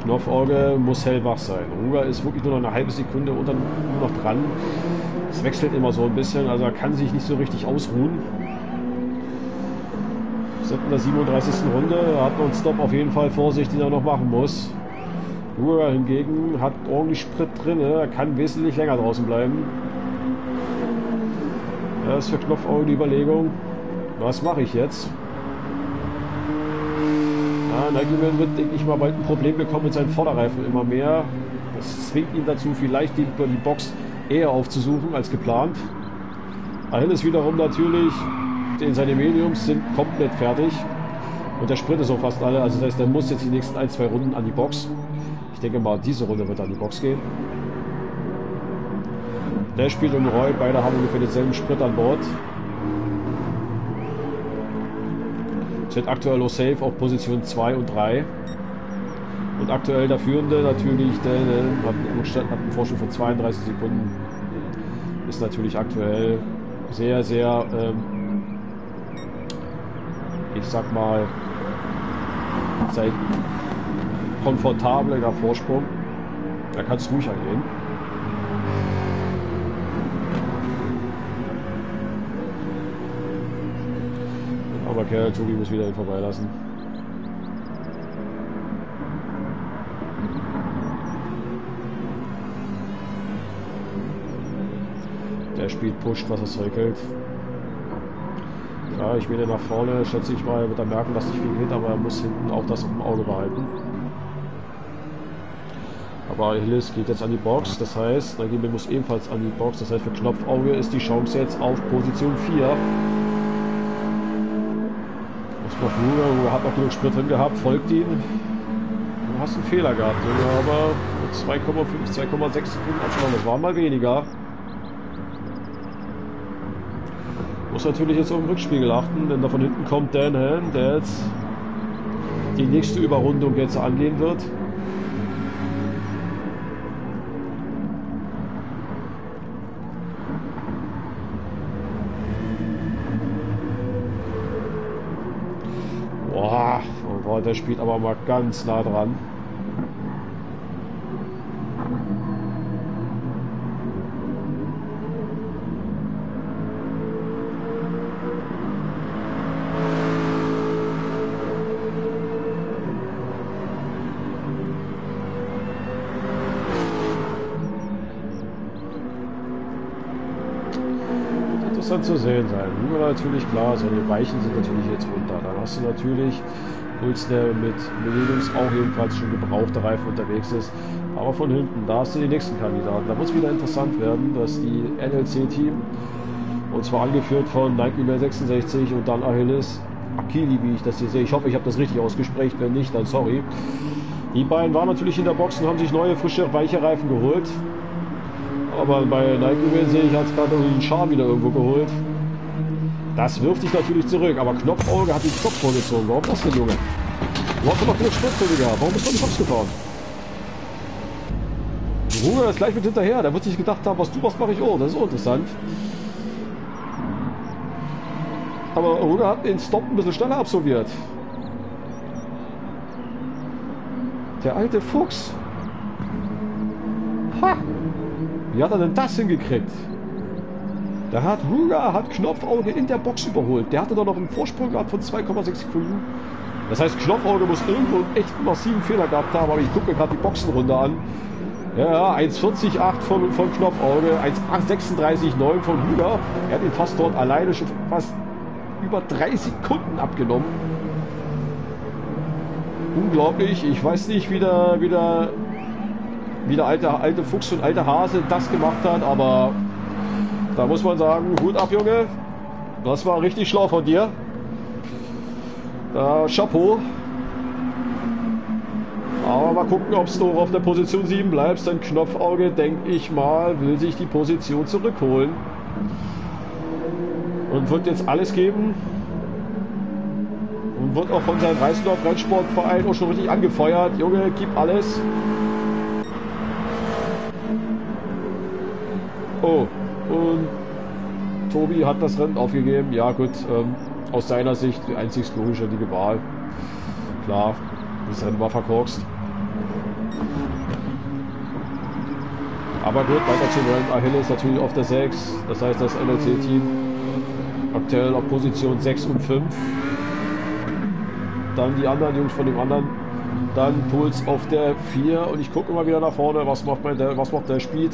Knopfauge muss hellwach sein. Ruger ist wirklich nur noch eine halbe Sekunde unter, nur noch dran. Es wechselt immer so ein bisschen, also er kann sich nicht so richtig ausruhen. Wir sind in der 37. Runde, hat man einen Stop auf jeden Fall vor sich, den er noch machen muss. Ruger hingegen hat ordentlich Sprit drin, er kann wesentlich länger draußen bleiben. Das ist für Knopfauge die Überlegung, was mache ich jetzt? Ja, Nagiman wird, denke ich mal, bald ein Problem bekommen mit seinen Vorderreifen immer mehr. Das zwingt ihn dazu, vielleicht die, die Box eher aufzusuchen als geplant. Ist wiederum natürlich, den seine Mediums sind komplett fertig. Und der Sprint ist auch fast alle. Also das heißt, der muss jetzt die nächsten ein, zwei Runden an die Box. Ich denke mal, diese Runde wird an die Box gehen. Der spielt um Roy. Beide haben ungefähr denselben Sprit an Bord. Steht aktuell auch safe auf Position 2 und 3. Und aktuell der Führende natürlich, der hat einen Vorsprung von 32 Sekunden ist natürlich aktuell sehr, sehr, ähm, ich sag mal, sehr komfortabler Vorsprung. Da kann es ruhig angehen. Aber Kerl, Tobi muss wieder ihn vorbeilassen. Der spielt pusht, was Zeug hält. Ja, ich will nach vorne, schätze ich mal, wird er merken, dass nicht viel geht, aber er muss hinten auch das im Auge behalten. Aber Hillis geht jetzt an die Box, das heißt, Nagime muss ebenfalls an die Box, das heißt für Knopfauge ist die Chance jetzt auf Position 4. Muss noch Ruger, hat noch genug Sprit drin gehabt, folgt ihn. Du hast einen Fehler gehabt, aber 2,5, 2,6 Sekunden Abstand, das waren mal weniger. Muss natürlich jetzt auf den Rückspiegel achten, denn da von hinten kommt Dan Han, der jetzt die nächste Überrundung jetzt angehen wird. Boah, der spielt aber mal ganz nah dran. Interessant zu sehen sein. Nur natürlich klar, seine Weichen sind natürlich jetzt runter. Dann hast du natürlich Puls, der mit Millenniums auch jedenfalls schon gebrauchte Reifen unterwegs ist. Aber von hinten, da hast du die nächsten Kandidaten. Da muss wieder interessant werden, dass die NLC-Team, und zwar angeführt von Nike 66 und dann Achilles Akili, wie ich das hier sehe. Ich hoffe, ich habe das richtig ausgesprochen. Wenn nicht, dann sorry. Die beiden waren natürlich in der Box und haben sich neue, frische, weiche Reifen geholt. Aber bei Nike sehe ich, hat es gerade einen Char wieder irgendwo geholt. Das wirft dich natürlich zurück. Aber Knopfauge hat den Kopf vorgezogen. Warum das denn, Junge? Du hast doch noch genug Sprit gehabt. Warum bist du nicht Box gefahren? Ruger ist gleich mit hinterher. Der wird sich gedacht haben, was du machst, mache ich auch. Das ist interessant. Aber Ruger hat den Stop ein bisschen schneller absolviert. Der alte Fuchs. Ha! Wie hat er denn das hingekriegt? Da hat Ruger hat Knopfauge in der Box überholt. Der hatte doch noch einen Vorsprung gehabt von 2,6 Sekunden. Das heißt, Knopfauge muss irgendwo einen echt massiven Fehler gehabt haben, aber ich gucke mir gerade die Boxenrunde an. Ja, 1,40,8 von, von Knopfauge, 1,36,9 von Ruger. Er hat ihn fast dort alleine schon fast über drei Sekunden abgenommen. Unglaublich. Ich weiß nicht, wie der, wie der wie der alte, alte Fuchs und alte Hase das gemacht hat, aber da muss man sagen, Hut ab, Junge. Das war richtig schlau von dir. Äh, Chapeau. Aber mal gucken, ob du auf der Position 7 bleibst. Dein Knopfauge, denke ich mal, will sich die Position zurückholen. Und wird jetzt alles geben. Und wird auch von seinem Reisendorf Rennsportverein auch schon richtig angefeuert. Junge, gib alles. Oh, und Tobi hat das Rennen aufgegeben. Ja gut, ähm, aus seiner Sicht die einzig logische die Wahl. Klar, das Rennen war verkorkst. Aber gut, weiter zu wollen. Achilles natürlich auf der 6. Das heißt, das NLC-Team aktuell auf Position 6 und 5. Dann die anderen Jungs von dem anderen. Dann Puls auf der 4. Und ich gucke immer wieder nach vorne, was macht, der, was macht der Speed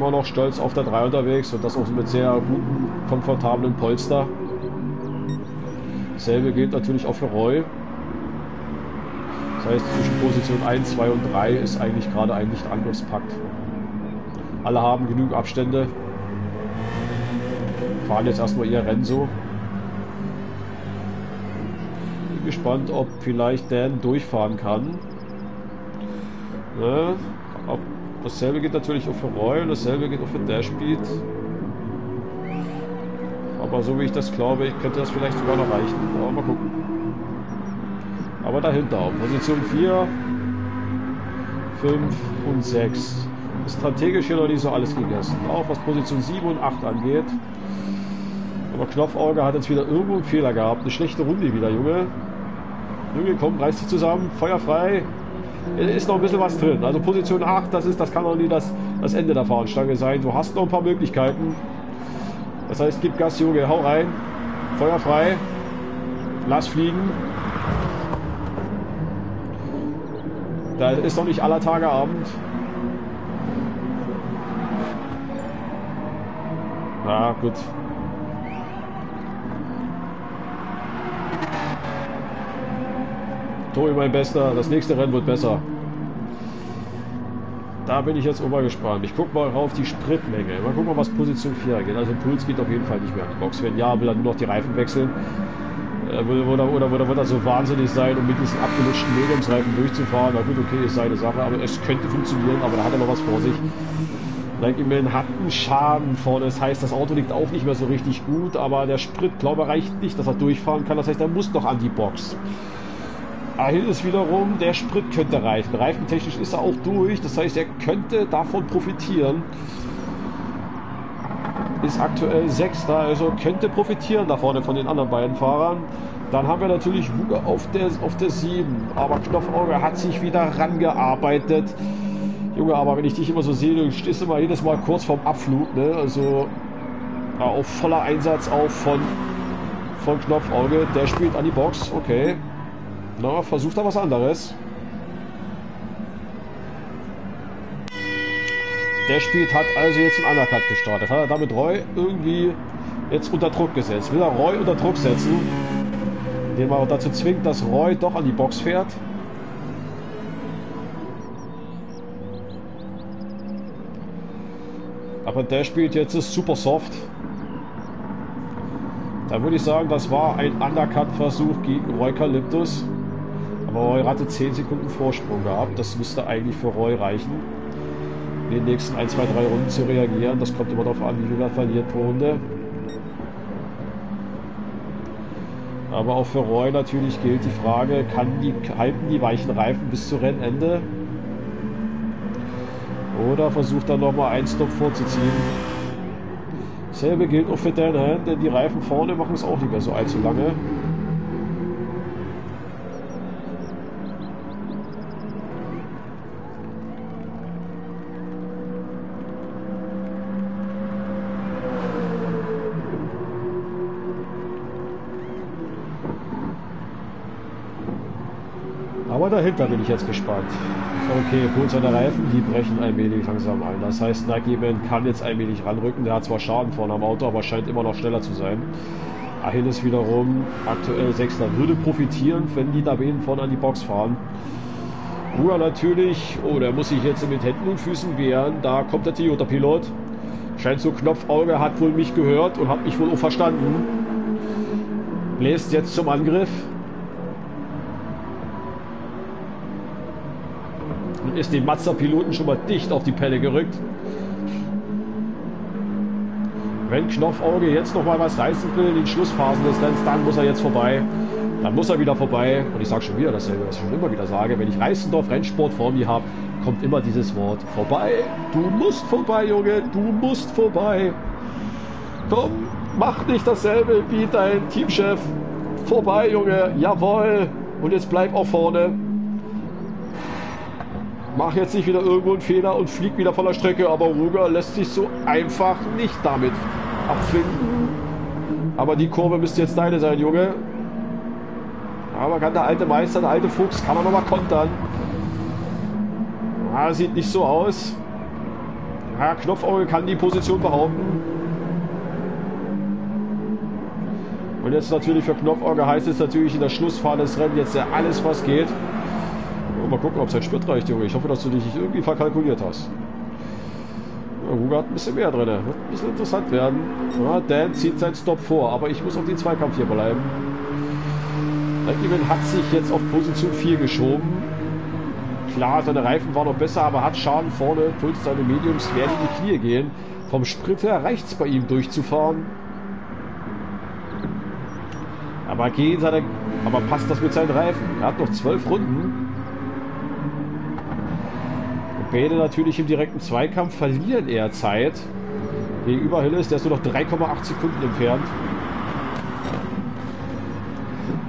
immer noch stolz auf der 3 unterwegs und das auch mit sehr guten, komfortablen Polster. Dasselbe gilt natürlich auch für Roy. Das heißt, zwischen Position 1, 2 und 3 ist eigentlich gerade ein Nicht-Angriffspakt. Alle haben genug Abstände. Fahren jetzt erstmal ihr Rennen so. Bin gespannt, ob vielleicht Dan durchfahren kann. Ne? Ob Dasselbe geht natürlich auch für Roy und dasselbe geht auch für Dashbeat. Aber so wie ich das glaube, ich könnte das vielleicht sogar noch reichen. Aber mal gucken. Aber dahinter. Position 4, 5 und 6. Ist strategisch hier noch nicht so alles gegessen. Auch was Position 7 und 8 angeht. Aber Knopfauge hat jetzt wieder irgendwo einen Fehler gehabt. Eine schlechte Runde wieder, Junge. Junge, komm, reiß dich zusammen. Feuer frei ist noch ein bisschen was drin. Also Position 8, das, ist, das kann noch nie das, das Ende der Fahnenstange sein. Du hast noch ein paar Möglichkeiten. Das heißt, gib Gas, Junge, hau rein. Feuer frei. lass fliegen. Da ist noch nicht aller Tage Abend. Ja, gut. Tobi, mein Bester. Das nächste Rennen wird besser. Da bin ich jetzt immer gespannt. Ich gucke mal auf die Spritmenge. Mal gucken, was Position 4 geht. Also Puls geht auf jeden Fall nicht mehr an die Box. Wenn ja, will er nur noch die Reifen wechseln. Äh, oder, oder, oder wird er so wahnsinnig sein, um mit diesen abgelutschten Mediumsreifen durchzufahren? Na gut, okay, ist seine Sache, aber es könnte funktionieren, aber da hat er noch was vor sich. Langman hat einen Schaden vorne, das heißt, das Auto liegt auch nicht mehr so richtig gut, aber der Sprit, glaube ich, reicht nicht, dass er durchfahren kann. Das heißt, er muss noch an die Box. Achilles wiederum, der Sprit könnte reichen. Reifentechnisch ist er auch durch, das heißt, er könnte davon profitieren. Ist aktuell Sechster, also könnte profitieren da vorne von den anderen beiden Fahrern. Dann haben wir natürlich Wuge auf der, auf der 7, aber Knopfauge hat sich wieder rangearbeitet. Junge, aber wenn ich dich immer so sehe, du stehst immer jedes Mal kurz vorm Abflug, ne? Also ja, auf voller Einsatz auch von, von Knopfauge. Der spielt an die Box, okay. Na, versucht er was anderes. Der spielt hat also jetzt einen Undercut gestartet. Hat er damit Roy irgendwie jetzt unter Druck gesetzt. Will er Roy unter Druck setzen, den man dazu zwingt, dass Roy doch an die Box fährt. Aber der spielt jetzt ist super soft. Da würde ich sagen, das war ein Undercut-Versuch gegen Roy Calyptus. Aber Roy hatte 10 Sekunden Vorsprung gehabt. Das müsste eigentlich für Roy reichen. In den nächsten 1, 2, 3 Runden zu reagieren. Das kommt immer darauf an, wie viel er verliert pro Runde. Aber auch für Roy natürlich gilt die Frage, kann die, halten die weichen Reifen bis zu Rennende? Oder versucht er nochmal einen Stop vorzuziehen? Selbe gilt auch für Dan Hand, denn die Reifen vorne machen es auch nicht mehr so allzu lange. Dahinter bin ich jetzt gespannt. Okay, Puls seine Reifen, die brechen allmählich langsam ein. Das heißt, Nagiben kann jetzt allmählich ranrücken. Der hat zwar Schaden vorne am Auto, aber scheint immer noch schneller zu sein. Achilles wiederum, aktuell Sechster, würde profitieren, wenn die Nabenen vorne an die Box fahren. Ruhr natürlich, oh, der muss sich jetzt mit Händen und Füßen wehren. Da kommt der Toyota-Pilot. Scheint so Knopfauge, hat wohl mich gehört und hat mich wohl auch verstanden. Bläst jetzt zum Angriff. Und ist dem Mazda-Piloten schon mal dicht auf die Pelle gerückt. Wenn Knopfauge jetzt noch mal was reißen will in den Schlussphasen des Rennens, dann muss er jetzt vorbei. Dann muss er wieder vorbei. Und ich sage schon wieder dasselbe, was ich schon immer wieder sage. Wenn ich Reißendorf Rennsport vor mir habe, kommt immer dieses Wort vorbei. Du musst vorbei, Junge. Du musst vorbei. Komm, mach nicht dasselbe wie dein Teamchef. Vorbei, Junge. Jawohl. Und jetzt bleib auch vorne mach jetzt nicht wieder irgendwo einen Fehler und flieg wieder von der Strecke. Aber Ruger lässt sich so einfach nicht damit abfinden. Aber die Kurve müsste jetzt deine sein, Junge. Aber kann der alte Meister, der alte Fuchs, kann er nochmal kontern. Ja, sieht nicht so aus. Ja, Knopfauge kann die Position behaupten. Und jetzt natürlich für Knopfauge heißt es natürlich in der Schlussphase des Rennens jetzt ja alles, was geht mal gucken, ob sein Sprit reicht, Junge. Ich hoffe, dass du dich nicht irgendwie verkalkuliert hast. Ruger hat ein bisschen mehr drin. Wird ein bisschen interessant werden. Ja, Dan zieht seinen Stop vor, aber ich muss auf den Zweikampf hier bleiben. Raikkonen hat sich jetzt auf Position 4 geschoben. Klar, seine Reifen waren noch besser, aber hat Schaden vorne. Puls seine Mediums werden in die Knie gehen. Vom Sprit her reicht es bei ihm durchzufahren. Aber gehen seine, aber passt das mit seinen Reifen? Er hat noch zwölf Runden. Beide natürlich im direkten Zweikampf verlieren eher Zeit. Gegenüber Hilles, der ist nur noch 3,8 Sekunden entfernt.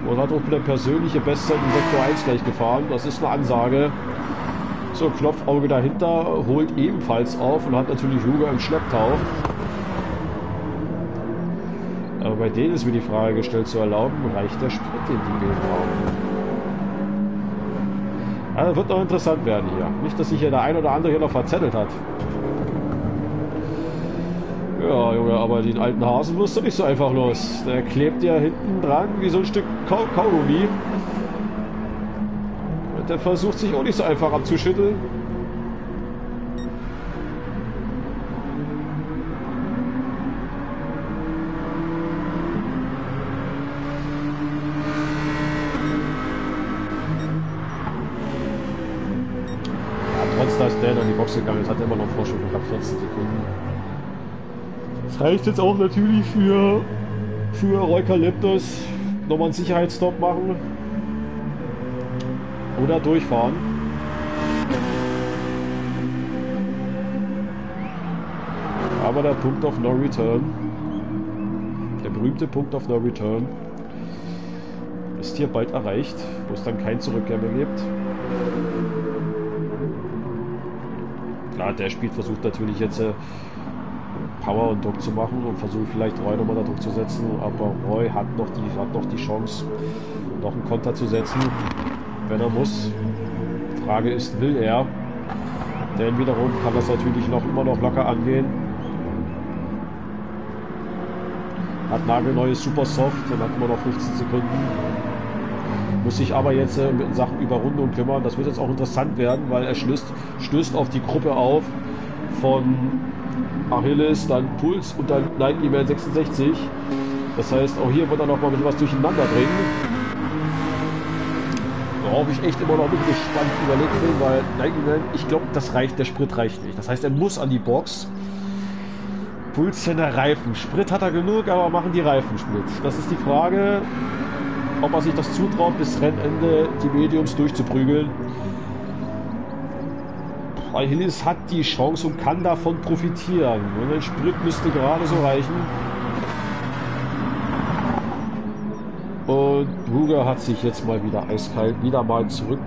Und hat auch eine persönliche Bestzeit im Sektor 1 gleich gefahren. Das ist eine Ansage. So, Knopfauge dahinter holt ebenfalls auf und hat natürlich Luger im Schlepptau. Aber bei denen ist mir die Frage gestellt zu erlauben, reicht der Sprit, den die brauchen? Also wird noch interessant werden hier. Nicht, dass sich hier der ein oder andere hier noch verzettelt hat. Ja, Junge, aber den alten Hasen wirst du nicht so einfach los. Der klebt ja hinten dran wie so ein Stück Kau Kaugummi. Und der versucht sich auch nicht so einfach abzuschütteln. Der in die Box gegangen ist, hat er immer noch Vorsprung knapp 14 Sekunden. Das heißt jetzt auch natürlich für, für Eukalyptus nochmal einen Sicherheitsstop machen oder durchfahren. Aber der Punkt of No Return, der berühmte Punkt of No Return, ist hier bald erreicht, wo es dann kein Zurückkehr mehr gibt. Klar, der Spiel versucht natürlich jetzt äh, Power und Druck zu machen und versucht vielleicht Roy nochmal da Druck zu setzen, aber Roy hat noch die, hat noch die Chance, noch einen Konter zu setzen, wenn er muss. Frage ist, will er? Denn wiederum kann das natürlich noch immer noch locker angehen. Hat nagelneues Super Soft, dann hat immer noch 15 Sekunden. Muss sich aber jetzt äh, mit Sachen Überrundung kümmern. Das wird jetzt auch interessant werden, weil er stößt, stößt auf die Gruppe auf von Achilles, dann Puls und dann Man 66. Das heißt, auch hier wird er noch mal ein bisschen was durcheinander bringen. Worauf ich echt immer noch bisschen gespannt überlegt bin, weil Man, ich glaube, das reicht, der Sprit reicht nicht. Das heißt, er muss an die Box. Puls der Reifen. Sprit hat er genug, aber machen die Reifen Sprit. Das ist die Frage ob er sich das zutraut, bis Rennende die Mediums durchzuprügeln. Hillis hat die Chance und kann davon profitieren. Und ein Sprit müsste gerade so reichen. Und Ruger hat sich jetzt mal wieder eiskalt, wieder mal zurück.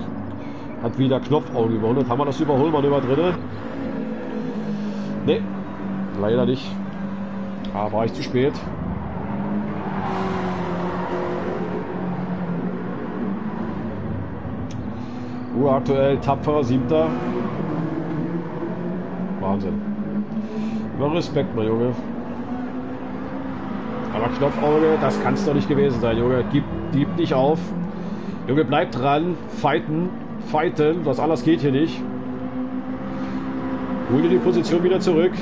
Hat wieder Knopfauge gewonnen. Haben wir das Überholmanöver drin? Ne, leider nicht. Aber war ich zu spät. Uhr aktuell tapfer, siebter. Wahnsinn. Immer Respekt, mein Junge. Aber Knopfauge, das kann es doch nicht gewesen sein, Junge. Gib, gib nicht auf. Junge, bleib dran. Fighten. Fighten. Was anders geht hier nicht. Hol dir die Position wieder zurück.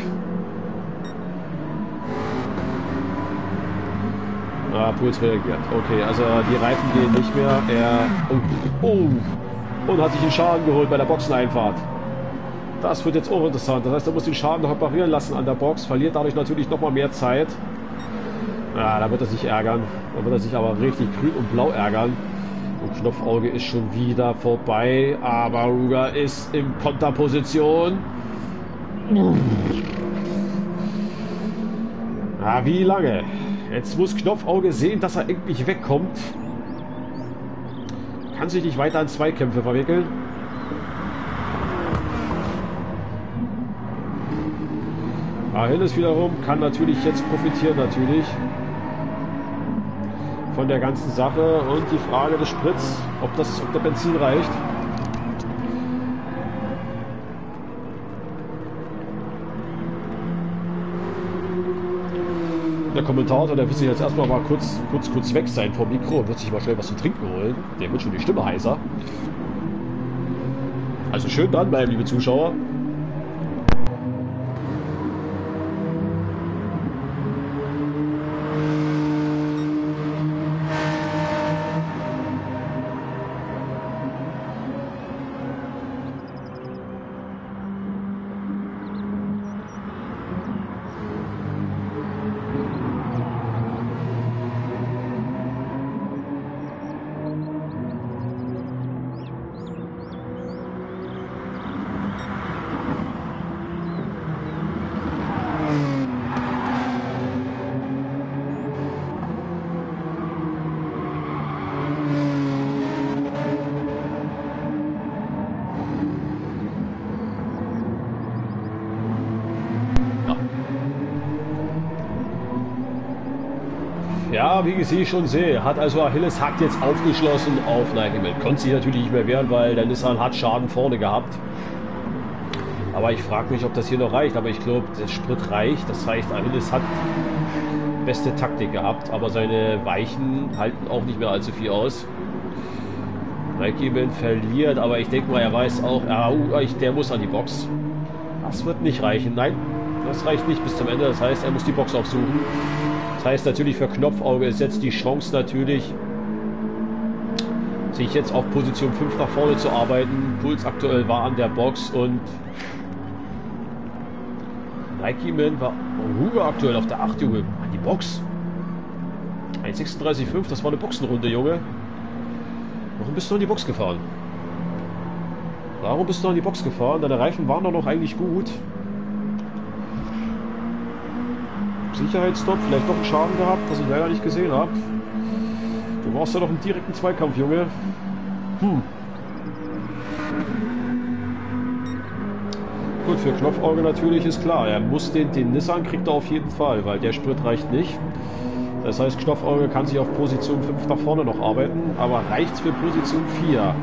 Ah, Puls reagiert. Okay, also die Reifen gehen nicht mehr. Er. Oh, oh und hat sich den Schaden geholt bei der Boxeneinfahrt. Das wird jetzt auch interessant. Das heißt, er muss den Schaden noch reparieren lassen an der Box, verliert dadurch natürlich noch mal mehr Zeit. Ja, da wird er sich ärgern. Da wird er sich aber richtig grün und blau ärgern. Und Knopfauge ist schon wieder vorbei, aber Ruger ist in Konterposition. Ja, wie lange? Jetzt muss Knopfauge sehen, dass er endlich wegkommt kann sich nicht weiter an Zweikämpfe verwickeln. Achilles wiederum kann natürlich jetzt profitieren, natürlich von der ganzen Sache und die Frage des Spritz, ob das, ob der Benzin reicht. Der Kommentator, der wird sich jetzt erstmal mal kurz, kurz, kurz weg sein vom Mikro und wird sich mal schnell was zu trinken holen. Der wird schon die Stimme heißer. Also schön dranbleiben, liebe Zuschauer. Wie ich schon sehe, hat also Achilles hat jetzt aufgeschlossen auf Nike Konnte sich natürlich nicht mehr wehren, weil der Nissan hat Schaden vorne gehabt. Aber ich frage mich, ob das hier noch reicht. Aber ich glaube, der Sprit reicht. Das heißt, Achilles hat beste Taktik gehabt, aber seine Weichen halten auch nicht mehr allzu viel aus. Nike verliert, aber ich denke mal, er weiß auch, er, der muss an die Box. Das wird nicht reichen. Nein, das reicht nicht bis zum Ende. Das heißt, er muss die Box aufsuchen. Das heißt natürlich für Knopfauge ist jetzt die Chance natürlich, sich jetzt auf Position 5 nach vorne zu arbeiten. Puls aktuell war an der Box und Nike Man war Ruge aktuell auf der 8, Junge. An die Box. 1,36,5, das war eine Boxenrunde, Junge. Warum bist du in die Box gefahren? Warum bist du in die Box gefahren? Deine Reifen waren doch noch eigentlich gut. Sicherheitsstopp, vielleicht noch einen Schaden gehabt, das ich leider nicht gesehen habe. Du warst ja doch im direkten Zweikampf, Junge. Hm. Gut, für Knopfauge natürlich ist klar, er muss den, den Nissan kriegt er auf jeden Fall, weil der Sprit reicht nicht. Das heißt, Knopfauge kann sich auf Position 5 nach vorne noch arbeiten, aber reicht es für Position 4?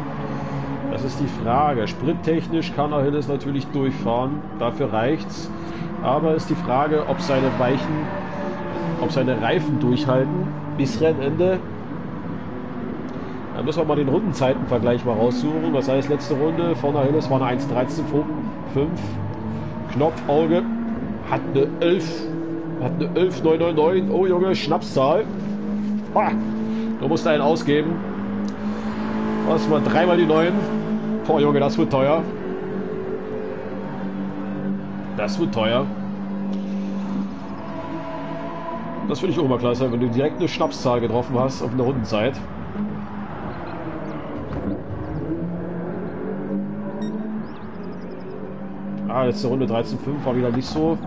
Das ist die Frage. Sprittechnisch kann Achilles natürlich durchfahren, dafür reicht's. Aber ist die Frage, ob seine Weichen, ob seine Reifen durchhalten bis Rennende. Da müssen wir mal den Rundenzeitenvergleich mal raussuchen. Das heißt, letzte Runde von Achilles war eine 1.13.5. Knopfauge hat eine 11. Hat eine 11,999. Oh Junge, Schnapszahl. Ha, du musst einen ausgeben. Was mal dreimal die 9. Boah Junge, das wird teuer. Das wird teuer. Das finde ich auch immer klasse, wenn du direkt eine Schnapszahl getroffen hast auf eine Rundenzeit. Ah, letzte Runde 13,5 war wieder nicht so.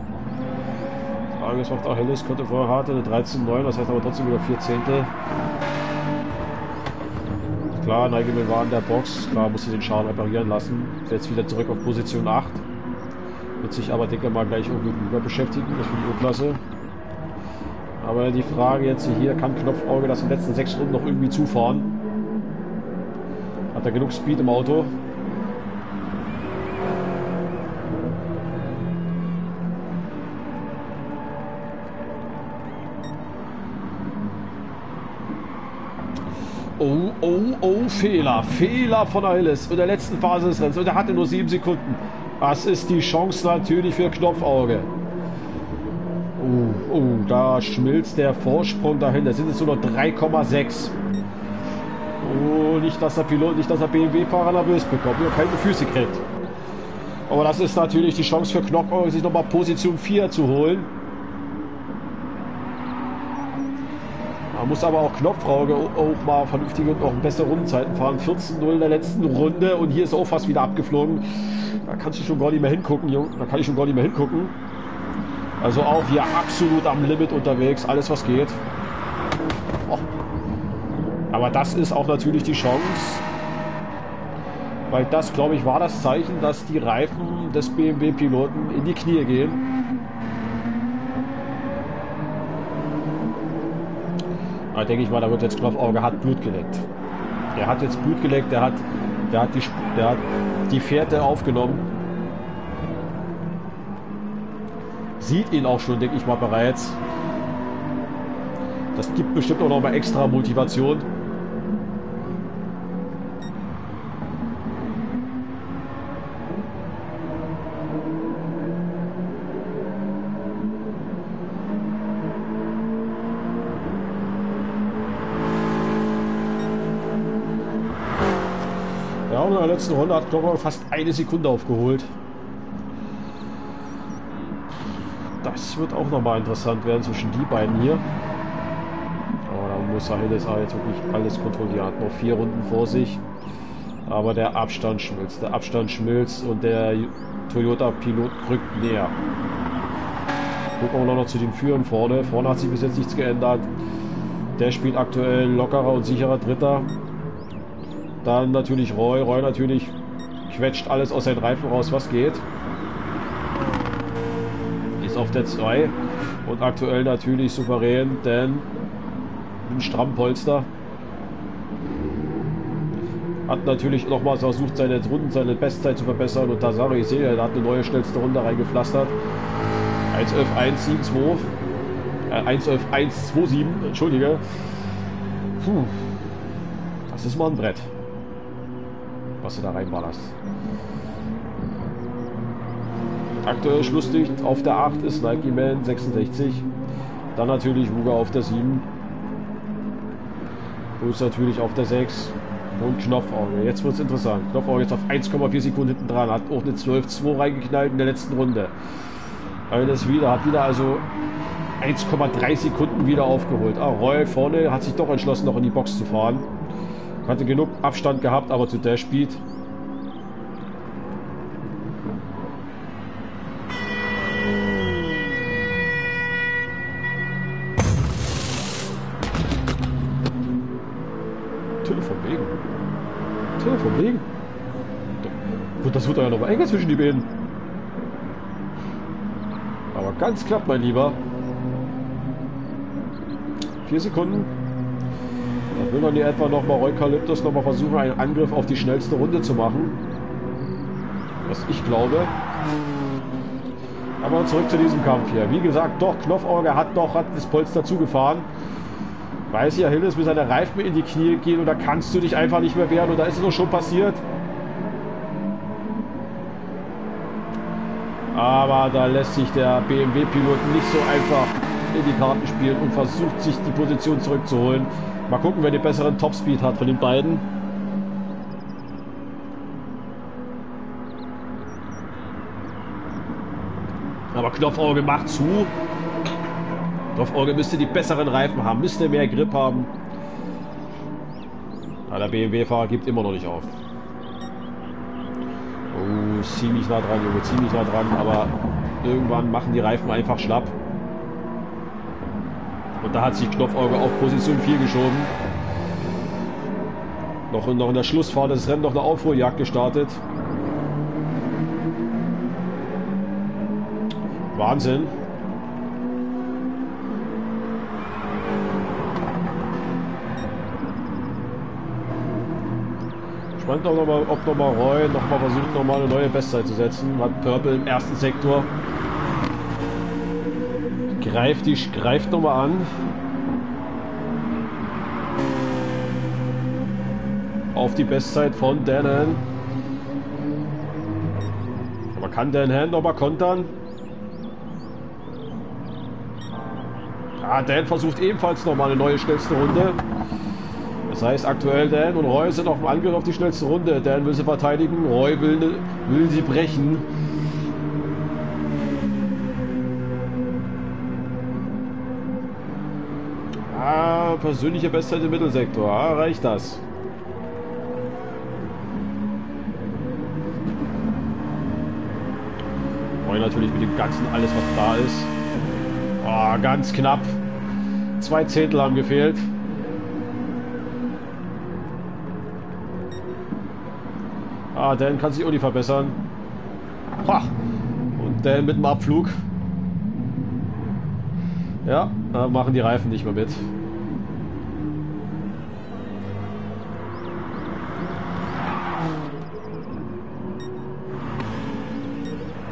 Frage macht auch Helles, könnte vorher harte eine 13,9, das heißt aber trotzdem wieder 4 Zehntel. Klar, Neigemel war in der Box, klar musste den Schaden reparieren lassen. Jetzt wieder zurück auf Position 8. Wird sich aber, denke mal, gleich irgendwie über beschäftigen. Das finde ich klasse. Aber die Frage jetzt hier, kann Knopfauge das in den letzten sechs Runden noch irgendwie zufahren? Hat er genug Speed im Auto? Oh, oh, oh, Fehler. Fehler von Achilles in der letzten Phase des Rennens. Und er hatte nur sieben Sekunden. Das ist die Chance natürlich für Knopfauge. Oh, oh, da schmilzt der Vorsprung dahin. Da sind es nur noch 3,6. Oh, nicht, dass der Pilot, nicht, dass der BMW-Fahrer nervös bekommt und keine Füße kriegt. Aber das ist natürlich die Chance für Knopfauge, sich nochmal Position 4 zu holen. Man muss aber auch Knopfauge auch mal vernünftige und auch bessere Rundenzeiten fahren. 14-0 in der letzten Runde und hier ist auch fast wieder abgeflogen. Da kannst du schon gar nicht mehr hingucken, Junge. Da kann ich schon gar nicht mehr hingucken. Also auch hier absolut am Limit unterwegs, alles was geht. Oh. Aber das ist auch natürlich die Chance, weil das, glaube ich, war das Zeichen, dass die Reifen des BMW-Piloten in die Knie gehen. Da denke ich mal, da wird jetzt Knopfauge hat Blut geleckt. Der hat jetzt Blut geleckt, der hat, der hat, die, der hat die Fährte aufgenommen. Sieht ihn auch schon, denke ich mal, bereits. Das gibt bestimmt auch noch mal extra Motivation. der letzten Runde hat Docker fast eine Sekunde aufgeholt. Das wird auch nochmal interessant werden zwischen die beiden hier. Aber da muss halt jetzt wirklich alles kontrollieren. Hat noch vier Runden vor sich. Aber der Abstand schmilzt. Der Abstand schmilzt und der Toyota-Pilot rückt näher. Gucken wir noch zu den Führern vorne. Vorne hat sich bis jetzt nichts geändert. Der spielt aktuell lockerer und sicherer Dritter. Dann natürlich Roy. Roy natürlich quetscht alles aus seinen Reifen raus, was geht. Ist auf der 2 und aktuell natürlich souverän, denn einen strammen Polster. Hat natürlich nochmal versucht, seine Runden, seine Bestzeit zu verbessern. Und da sage ich, sehe, er hat eine neue schnellste Runde reingepflastert. 1.11.172. Äh, 1.11.127, entschuldige. Puh. Das ist mal ein Brett. Was du da reinballerst. Aktuell Schlusslicht auf der 8 ist Nike Man 66. Dann natürlich Wuga auf der 7. Plus natürlich auf der 6. Und Knopfauge. Jetzt wird es interessant. Knopfauge jetzt auf 1,4 Sekunden hinten dran. Hat auch eine 12-2 reingeknallt in der letzten Runde. Alles wieder. Hat wieder also 1,3 Sekunden wieder aufgeholt. Ah, Roy vorne hat sich doch entschlossen, noch in die Box zu fahren. Hatte genug Abstand gehabt, aber zu der Speed das wird ja noch mal enger zwischen die beiden. Aber ganz knapp, mein Lieber. Vier Sekunden. Da will man hier etwa noch mal Eukalyptus noch mal versuchen, einen Angriff auf die schnellste Runde zu machen. Was ich glaube. Aber zurück zu diesem Kampf hier. Wie gesagt, doch, Knopfauge hat doch hat das Polster zugefahren. Weiß ja, Hilles mit seiner Reifen in die Knie gehen und da kannst du dich einfach nicht mehr wehren und da ist es doch schon passiert. Aber da lässt sich der BMW-Pilot nicht so einfach in die Karten spielen und versucht sich die Position zurückzuholen. Mal gucken, wer den besseren Topspeed hat von den beiden. Aber Knopfauge macht zu. Knopfauge müsste die besseren Reifen haben, müsste mehr Grip haben. Aber der BMW-Fahrer gibt immer noch nicht auf ziemlich nah dran, Junge, ziemlich nah dran, aber irgendwann machen die Reifen einfach schlapp. Und da hat sich Knopfauge auf Position 4 geschoben. Noch, noch in der Schlussfahrt des Rennen noch eine Aufholjagd gestartet. Wahnsinn. Spannend auch nochmal, ob nochmal Roy nochmal versucht, nochmal eine neue Bestzeit zu setzen. Hat Purple im ersten Sektor. Greift die, greift nochmal an. Auf die Bestzeit von Dan Aber kann Dan Han nochmal kontern? Ah, Dan versucht ebenfalls nochmal eine neue schnellste Runde. Das heißt, aktuell Dan und Roy sind auf dem Angriff auf die schnellste Runde. Dan will sie verteidigen, Roy will, will sie brechen. Persönliche Bestzeit im Mittelsektor. Ah, reicht das? Roy natürlich mit dem Ganzen alles, was da ist. Oh, ganz knapp. Zwei Zehntel haben gefehlt. Ah, Dan kann sich auch nicht verbessern. Ha! Und Dan mit dem Abflug. Ja, da machen die Reifen nicht mehr mit.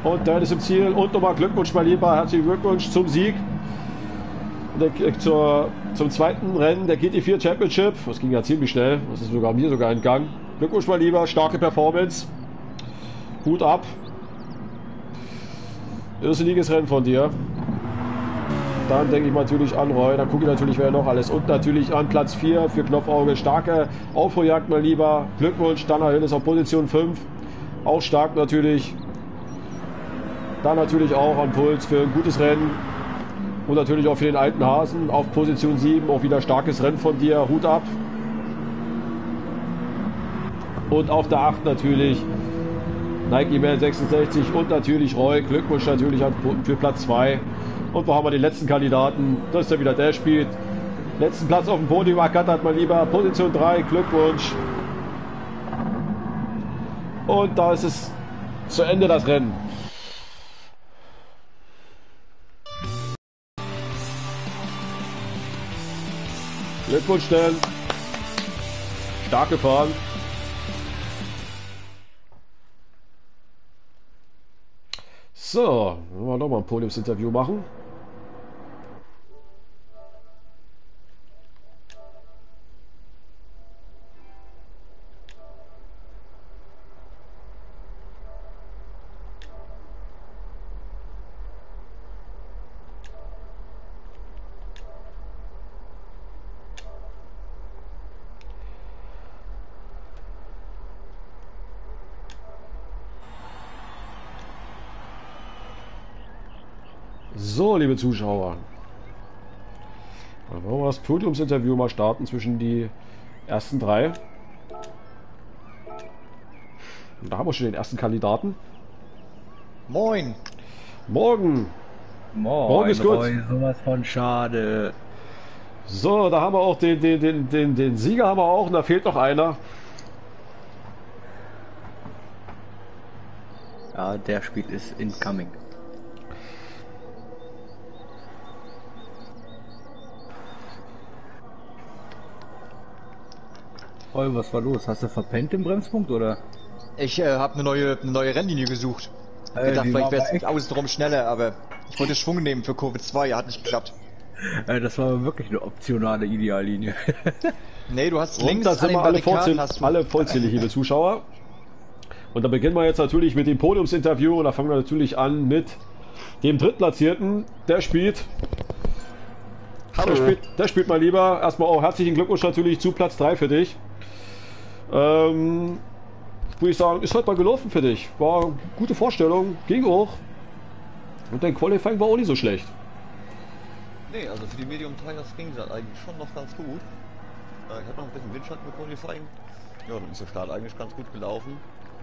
Und Dan ist im Ziel. Und nochmal Glückwunsch, mein Lieber. Herzlichen Glückwunsch zum Sieg. Der, zur, zum zweiten Rennen der GT4 Championship. Das ging ja ziemlich schnell. Das ist sogar mir sogar entgangen. Glückwunsch, mein Lieber. Starke Performance. Hut ab. Irrsinniges Rennen von dir. Dann denke ich natürlich an Roy. Dann gucke ich natürlich, wer noch alles. Und natürlich an Platz 4 für Knopfauge. Starke Aufholjagd, mein Lieber. Glückwunsch. Danner Hill ist auf Position 5. Auch stark natürlich. Dann natürlich auch an Puls für ein gutes Rennen. Und natürlich auch für den alten Hasen auf Position 7. Auch wieder starkes Rennen von dir. Hut ab. Und auf der 8 natürlich Nike Man 66 und natürlich Roy. Glückwunsch natürlich für Platz 2. Und wo haben wir den letzten Kandidaten? Das ist ja wieder der spielt. Letzten Platz auf dem Podium ergattert, mein Lieber. Position 3. Glückwunsch. Und da ist es zu Ende das Rennen. Glückwunsch, Dan. Stark gefahren. So, wollen wir nochmal ein Podiumsinterview machen. So, liebe Zuschauer. Dann wollen wir das Podiumsinterview mal starten zwischen die ersten drei. Und da haben wir schon den ersten Kandidaten. Moin. Morgen. Moin. Morgen ist gut. Moin, sowas von schade. So, da haben wir auch den, den, den, den, den Sieger haben wir auch und da fehlt noch einer. Ja, der Spiel ist incoming. Oh, was war los? Hast du verpennt im Bremspunkt oder? Ich äh, habe eine neue, eine neue Rennlinie gesucht. Äh, gedacht, die vielleicht wäre es echt- außenrum schneller, aber ich wollte Schwung nehmen für Kurve 2, hat nicht geklappt. Äh, das war wirklich eine optionale Ideallinie. Nee, du hast Und links da sind wir alle, du. alle vollzählig, liebe Zuschauer. Und da beginnen wir jetzt natürlich mit dem Podiumsinterview und da fangen wir natürlich an mit dem Drittplatzierten. Der spielt, Hallo. der spielt, der spielt mal lieber. Erstmal auch herzlichen Glückwunsch natürlich zu Platz 3 für dich. Ähm, würde ich sagen, ist heute mal gelaufen für dich. War eine gute Vorstellung, ging auch. Und dein Qualifying war auch nicht so schlecht. Nee, also für die Medium Tigers ging es halt eigentlich schon noch ganz gut. Äh, ich hatte noch ein bisschen Windschatten mit Qualifying. Ja, dann ist der Start eigentlich ganz gut gelaufen.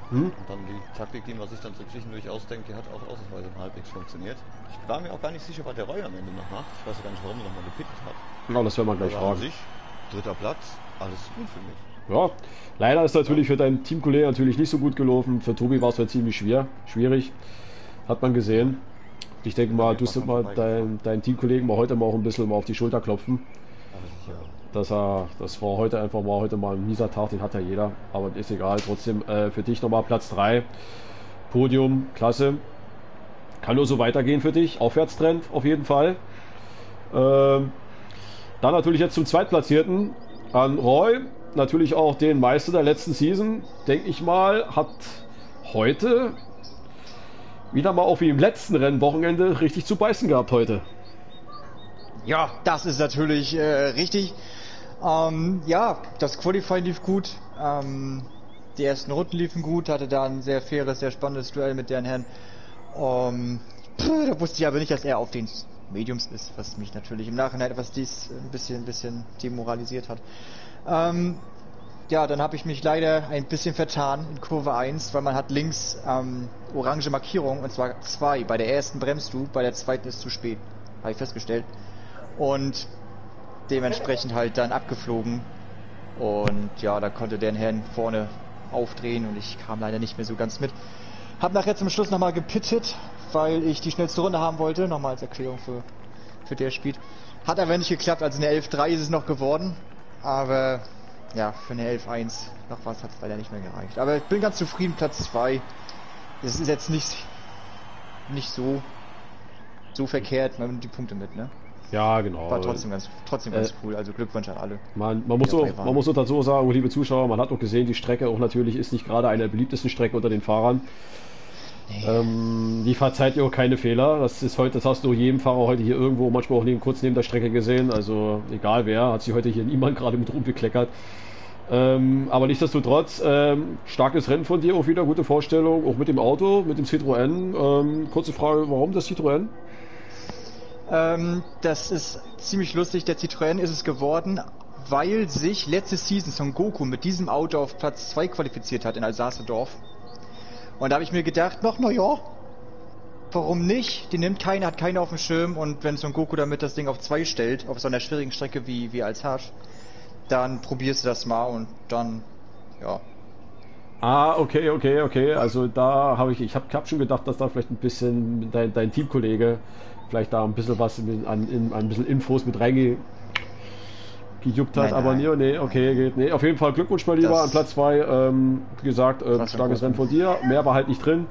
Hm? Und dann die Taktik, die man sich dann so zwischendurch ausdenkt, die hat auch ausnahmsweise halbwegs funktioniert. Ich war mir auch gar nicht sicher, was der Roy am Ende noch macht. Ich weiß gar nicht, warum er nochmal gepittet hat. Ja, das werden wir gleich fragen. sich, dritter Platz, alles gut für mich. Ja, leider ist natürlich für deinen Teamkollegen natürlich nicht so gut gelaufen. Für Tobi war es halt ziemlich schwer, schwierig. Hat man gesehen. Ich denke mal, du musst mal dein, deinen Teamkollegen mal heute mal auch ein bisschen mal auf die Schulter klopfen. Dass er, das war heute einfach mal heute mal ein mieser Tag, den hat ja jeder. Aber ist egal. Trotzdem äh, für dich nochmal Platz 3. Podium, klasse. Kann nur so weitergehen für dich. Aufwärtstrend auf jeden Fall. Ähm, dann natürlich jetzt zum Zweitplatzierten an Roy. Natürlich auch den Meister der letzten Season, denke ich mal, hat heute wieder mal auch wie im letzten Rennwochenende richtig zu beißen gehabt heute. Ja, das ist natürlich äh, richtig. Ähm, ja, das Qualifying lief gut. Ähm, die ersten Runden liefen gut, hatte da ein sehr faires, sehr spannendes Duell mit deren Herrn. Ähm, puh, da wusste ich aber nicht, dass er auf den Mediums ist, was mich natürlich im Nachhinein etwas dies ein bisschen, ein bisschen demoralisiert hat. Ähm, ja, dann habe ich mich leider ein bisschen vertan in Kurve 1, weil man hat links ähm, orange Markierung und zwar zwei. Bei der ersten bremst du, bei der zweiten ist zu spät. Habe ich festgestellt. Und dementsprechend halt dann abgeflogen. Und ja, da konnte der Herrn vorne aufdrehen und ich kam leider nicht mehr so ganz mit. Hab nachher zum Schluss nochmal gepittet, weil ich die schnellste Runde haben wollte. Nochmal als Erklärung für, für der Speed. Hat aber nicht geklappt, also eine 11.3 ist es noch geworden. Aber ja, für eine 11.1 noch was hat es leider nicht mehr gereicht. Aber ich bin ganz zufrieden, Platz 2. Es ist jetzt nicht, nicht so, so verkehrt, man nimmt die Punkte mit, ne? Ja, genau. War trotzdem ganz, trotzdem ganz Äh, cool. Also Glückwunsch an alle. Man, man, muss auch, man muss auch dazu sagen, liebe Zuschauer, man hat auch gesehen, die Strecke auch natürlich ist nicht gerade eine der beliebtesten Strecken unter den Fahrern. Ähm, die verzeiht ja auch keine Fehler. Das ist heute, das hast du jedem Fahrer heute hier irgendwo, manchmal auch neben, kurz neben der Strecke gesehen. Also egal wer, hat sich heute hier niemand gerade mit rumgekleckert. Ähm, aber nichtsdestotrotz, ähm, starkes Rennen von dir, auch wieder gute Vorstellung, auch mit dem Auto, mit dem Citroën. Ähm, kurze Frage, warum das Citroën? Ähm, das ist ziemlich lustig. Der Citroën ist es geworden, weil sich letzte Season Son Goku mit diesem Auto auf Platz 2 qualifiziert hat in Alsace-Dorf. Und da habe ich mir gedacht, noch, na ja, warum nicht? Den nimmt keiner, hat keiner auf dem Schirm und wenn Son Goku damit das Ding auf 2 stellt, auf so einer schwierigen Strecke wie, wie Alsace, dann probierst du das mal und dann, ja. Ah, okay, okay, okay. Also da habe ich, ich habe hab schon gedacht, dass da vielleicht ein bisschen dein, dein Teamkollege vielleicht da ein bisschen was an, in, ein bisschen Infos mit reingegeben gejuckt hat, Nein, aber nein. nee, nee, okay, geht. Nee, auf jeden Fall Glückwunsch mal lieber Das- an Platz 2. Ähm, gesagt, ähm, starkes Rennen von dir. Mehr war halt nicht drin.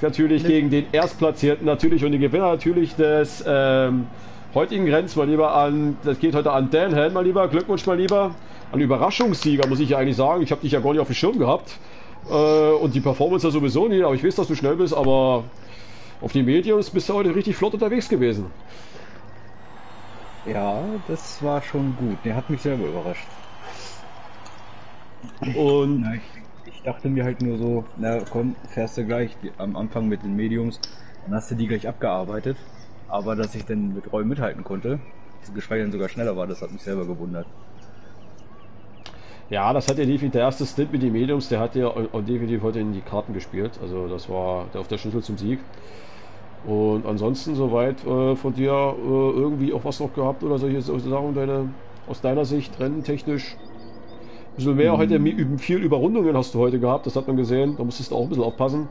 Natürlich gegen den Erstplatzierten natürlich und den Gewinner natürlich des ähm, heutigen Rennens mal lieber an, das geht heute an Dan Hell mal lieber. Glückwunsch mal lieber. An Überraschungssieger muss ich ja eigentlich sagen. Ich habe dich ja gar nicht auf dem Schirm gehabt. Äh, und die Performance ja sowieso nicht, aber ich weiß, dass du schnell bist, aber auf die Mediums bist du heute richtig flott unterwegs gewesen. Ja, das war schon gut. Der hat mich selber überrascht. Und Na, ich, ich dachte mir halt nur so, na komm, fährst du gleich die, am Anfang mit den Mediums, dann hast du die gleich abgearbeitet. Aber dass ich dann mit Roy mithalten konnte, geschweige denn sogar schneller war, das hat mich selber gewundert. Ja, das hat ja definitiv der erste Stint mit den Mediums, der hat ja auch definitiv heute in die Karten gespielt. Also das war der auf der Schlüssel zum Sieg. Und ansonsten soweit äh, von dir äh, irgendwie auch was noch gehabt oder solche Sachen deine, aus deiner Sicht rennentechnisch? Ein bisschen mehr heute, mi- üb- viel Überrundungen hast du heute gehabt, das hat man gesehen. Da musstest du auch ein bisschen aufpassen.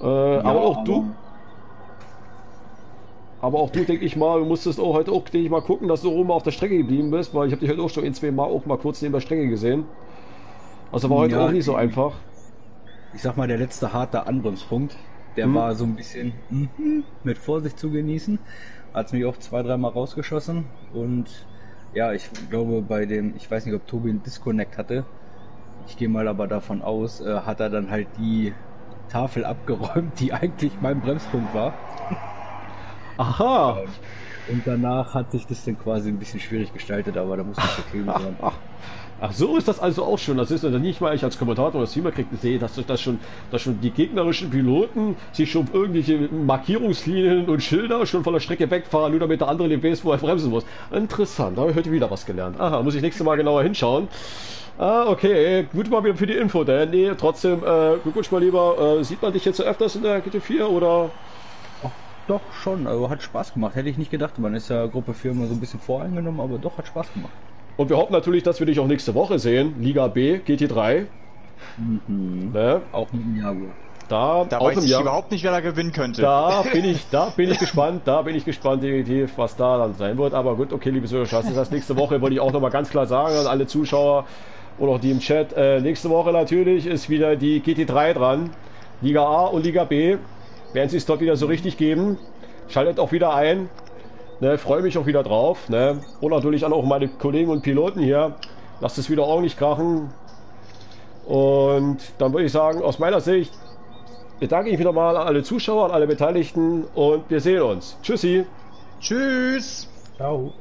Äh, aber auch du, aber auch du, denke ich mal, musstest auch heute auch, denke ich mal, gucken, dass du oben auf der Strecke geblieben bist, weil ich habe dich heute auch schon ein, zwei Mal auch mal kurz neben der Strecke gesehen. Also war heute Ja, auch nicht so einfach. Ich sag mal, der letzte harte Anbremspunkt, der Mhm. war so ein bisschen mhm, mit Vorsicht zu genießen. Hat mich auch zwei, dreimal rausgeschossen. Und ja, ich glaube, bei dem, ich weiß nicht, ob Tobi einen Disconnect hatte. Ich gehe mal aber davon aus, äh, hat er dann halt die Tafel abgeräumt, die eigentlich mein Bremspunkt war. Aha! Und danach hat sich das dann quasi ein bisschen schwierig gestaltet, aber da muss mit Ach, sein. Ach, ach, so ist das also auch schon. Das ist also nicht mal ich als Kommentator oder Streamer kriegt sehe, dass, dass, schon, dass schon die gegnerischen Piloten sich schon irgendwelche Markierungslinien und Schilder schon von der Strecke wegfahren, nur damit der andere den weiß, wo er bremsen muss. Interessant, da habe ich heute wieder was gelernt. Aha, muss ich nächstes Mal genauer hinschauen. Ah, okay, gut mal wieder für die Info, Dan. Nee, trotzdem, äh, Glückwunsch mal lieber. Äh, sieht man dich jetzt so öfters in der GT4 oder? Doch, schon, also hat Spaß gemacht. Hätte ich nicht gedacht. Man ist ja Gruppe 4 immer so ein bisschen voreingenommen, aber doch, hat Spaß gemacht. Und wir hoffen natürlich, dass wir dich auch nächste Woche sehen. Liga B, GT3. Mhm. Ne? Auch mit dem Jaguar. Da, Da auch weiß ich Jahr. überhaupt nicht, wer da gewinnen könnte. Da bin ich, da bin ich gespannt, da bin ich gespannt definitiv, was da dann sein wird. Aber gut, okay, liebe Zuschauer, das ist das nächste Woche, wollte ich auch nochmal ganz klar sagen an alle Zuschauer und auch die im Chat. Äh, nächste Woche natürlich ist wieder die GT3 dran. Liga A und Liga B. Werden sie es dort wieder so richtig geben. Schaltet auch wieder ein. Ne, Freue mich auch wieder drauf. Ne? Und natürlich an auch meine Kollegen und Piloten hier. Lasst es wieder ordentlich krachen. Und dann würde ich sagen, aus meiner Sicht bedanke ich mich nochmal an alle Zuschauer, an alle Beteiligten und wir sehen uns. Tschüssi. Tschüss! Ciao.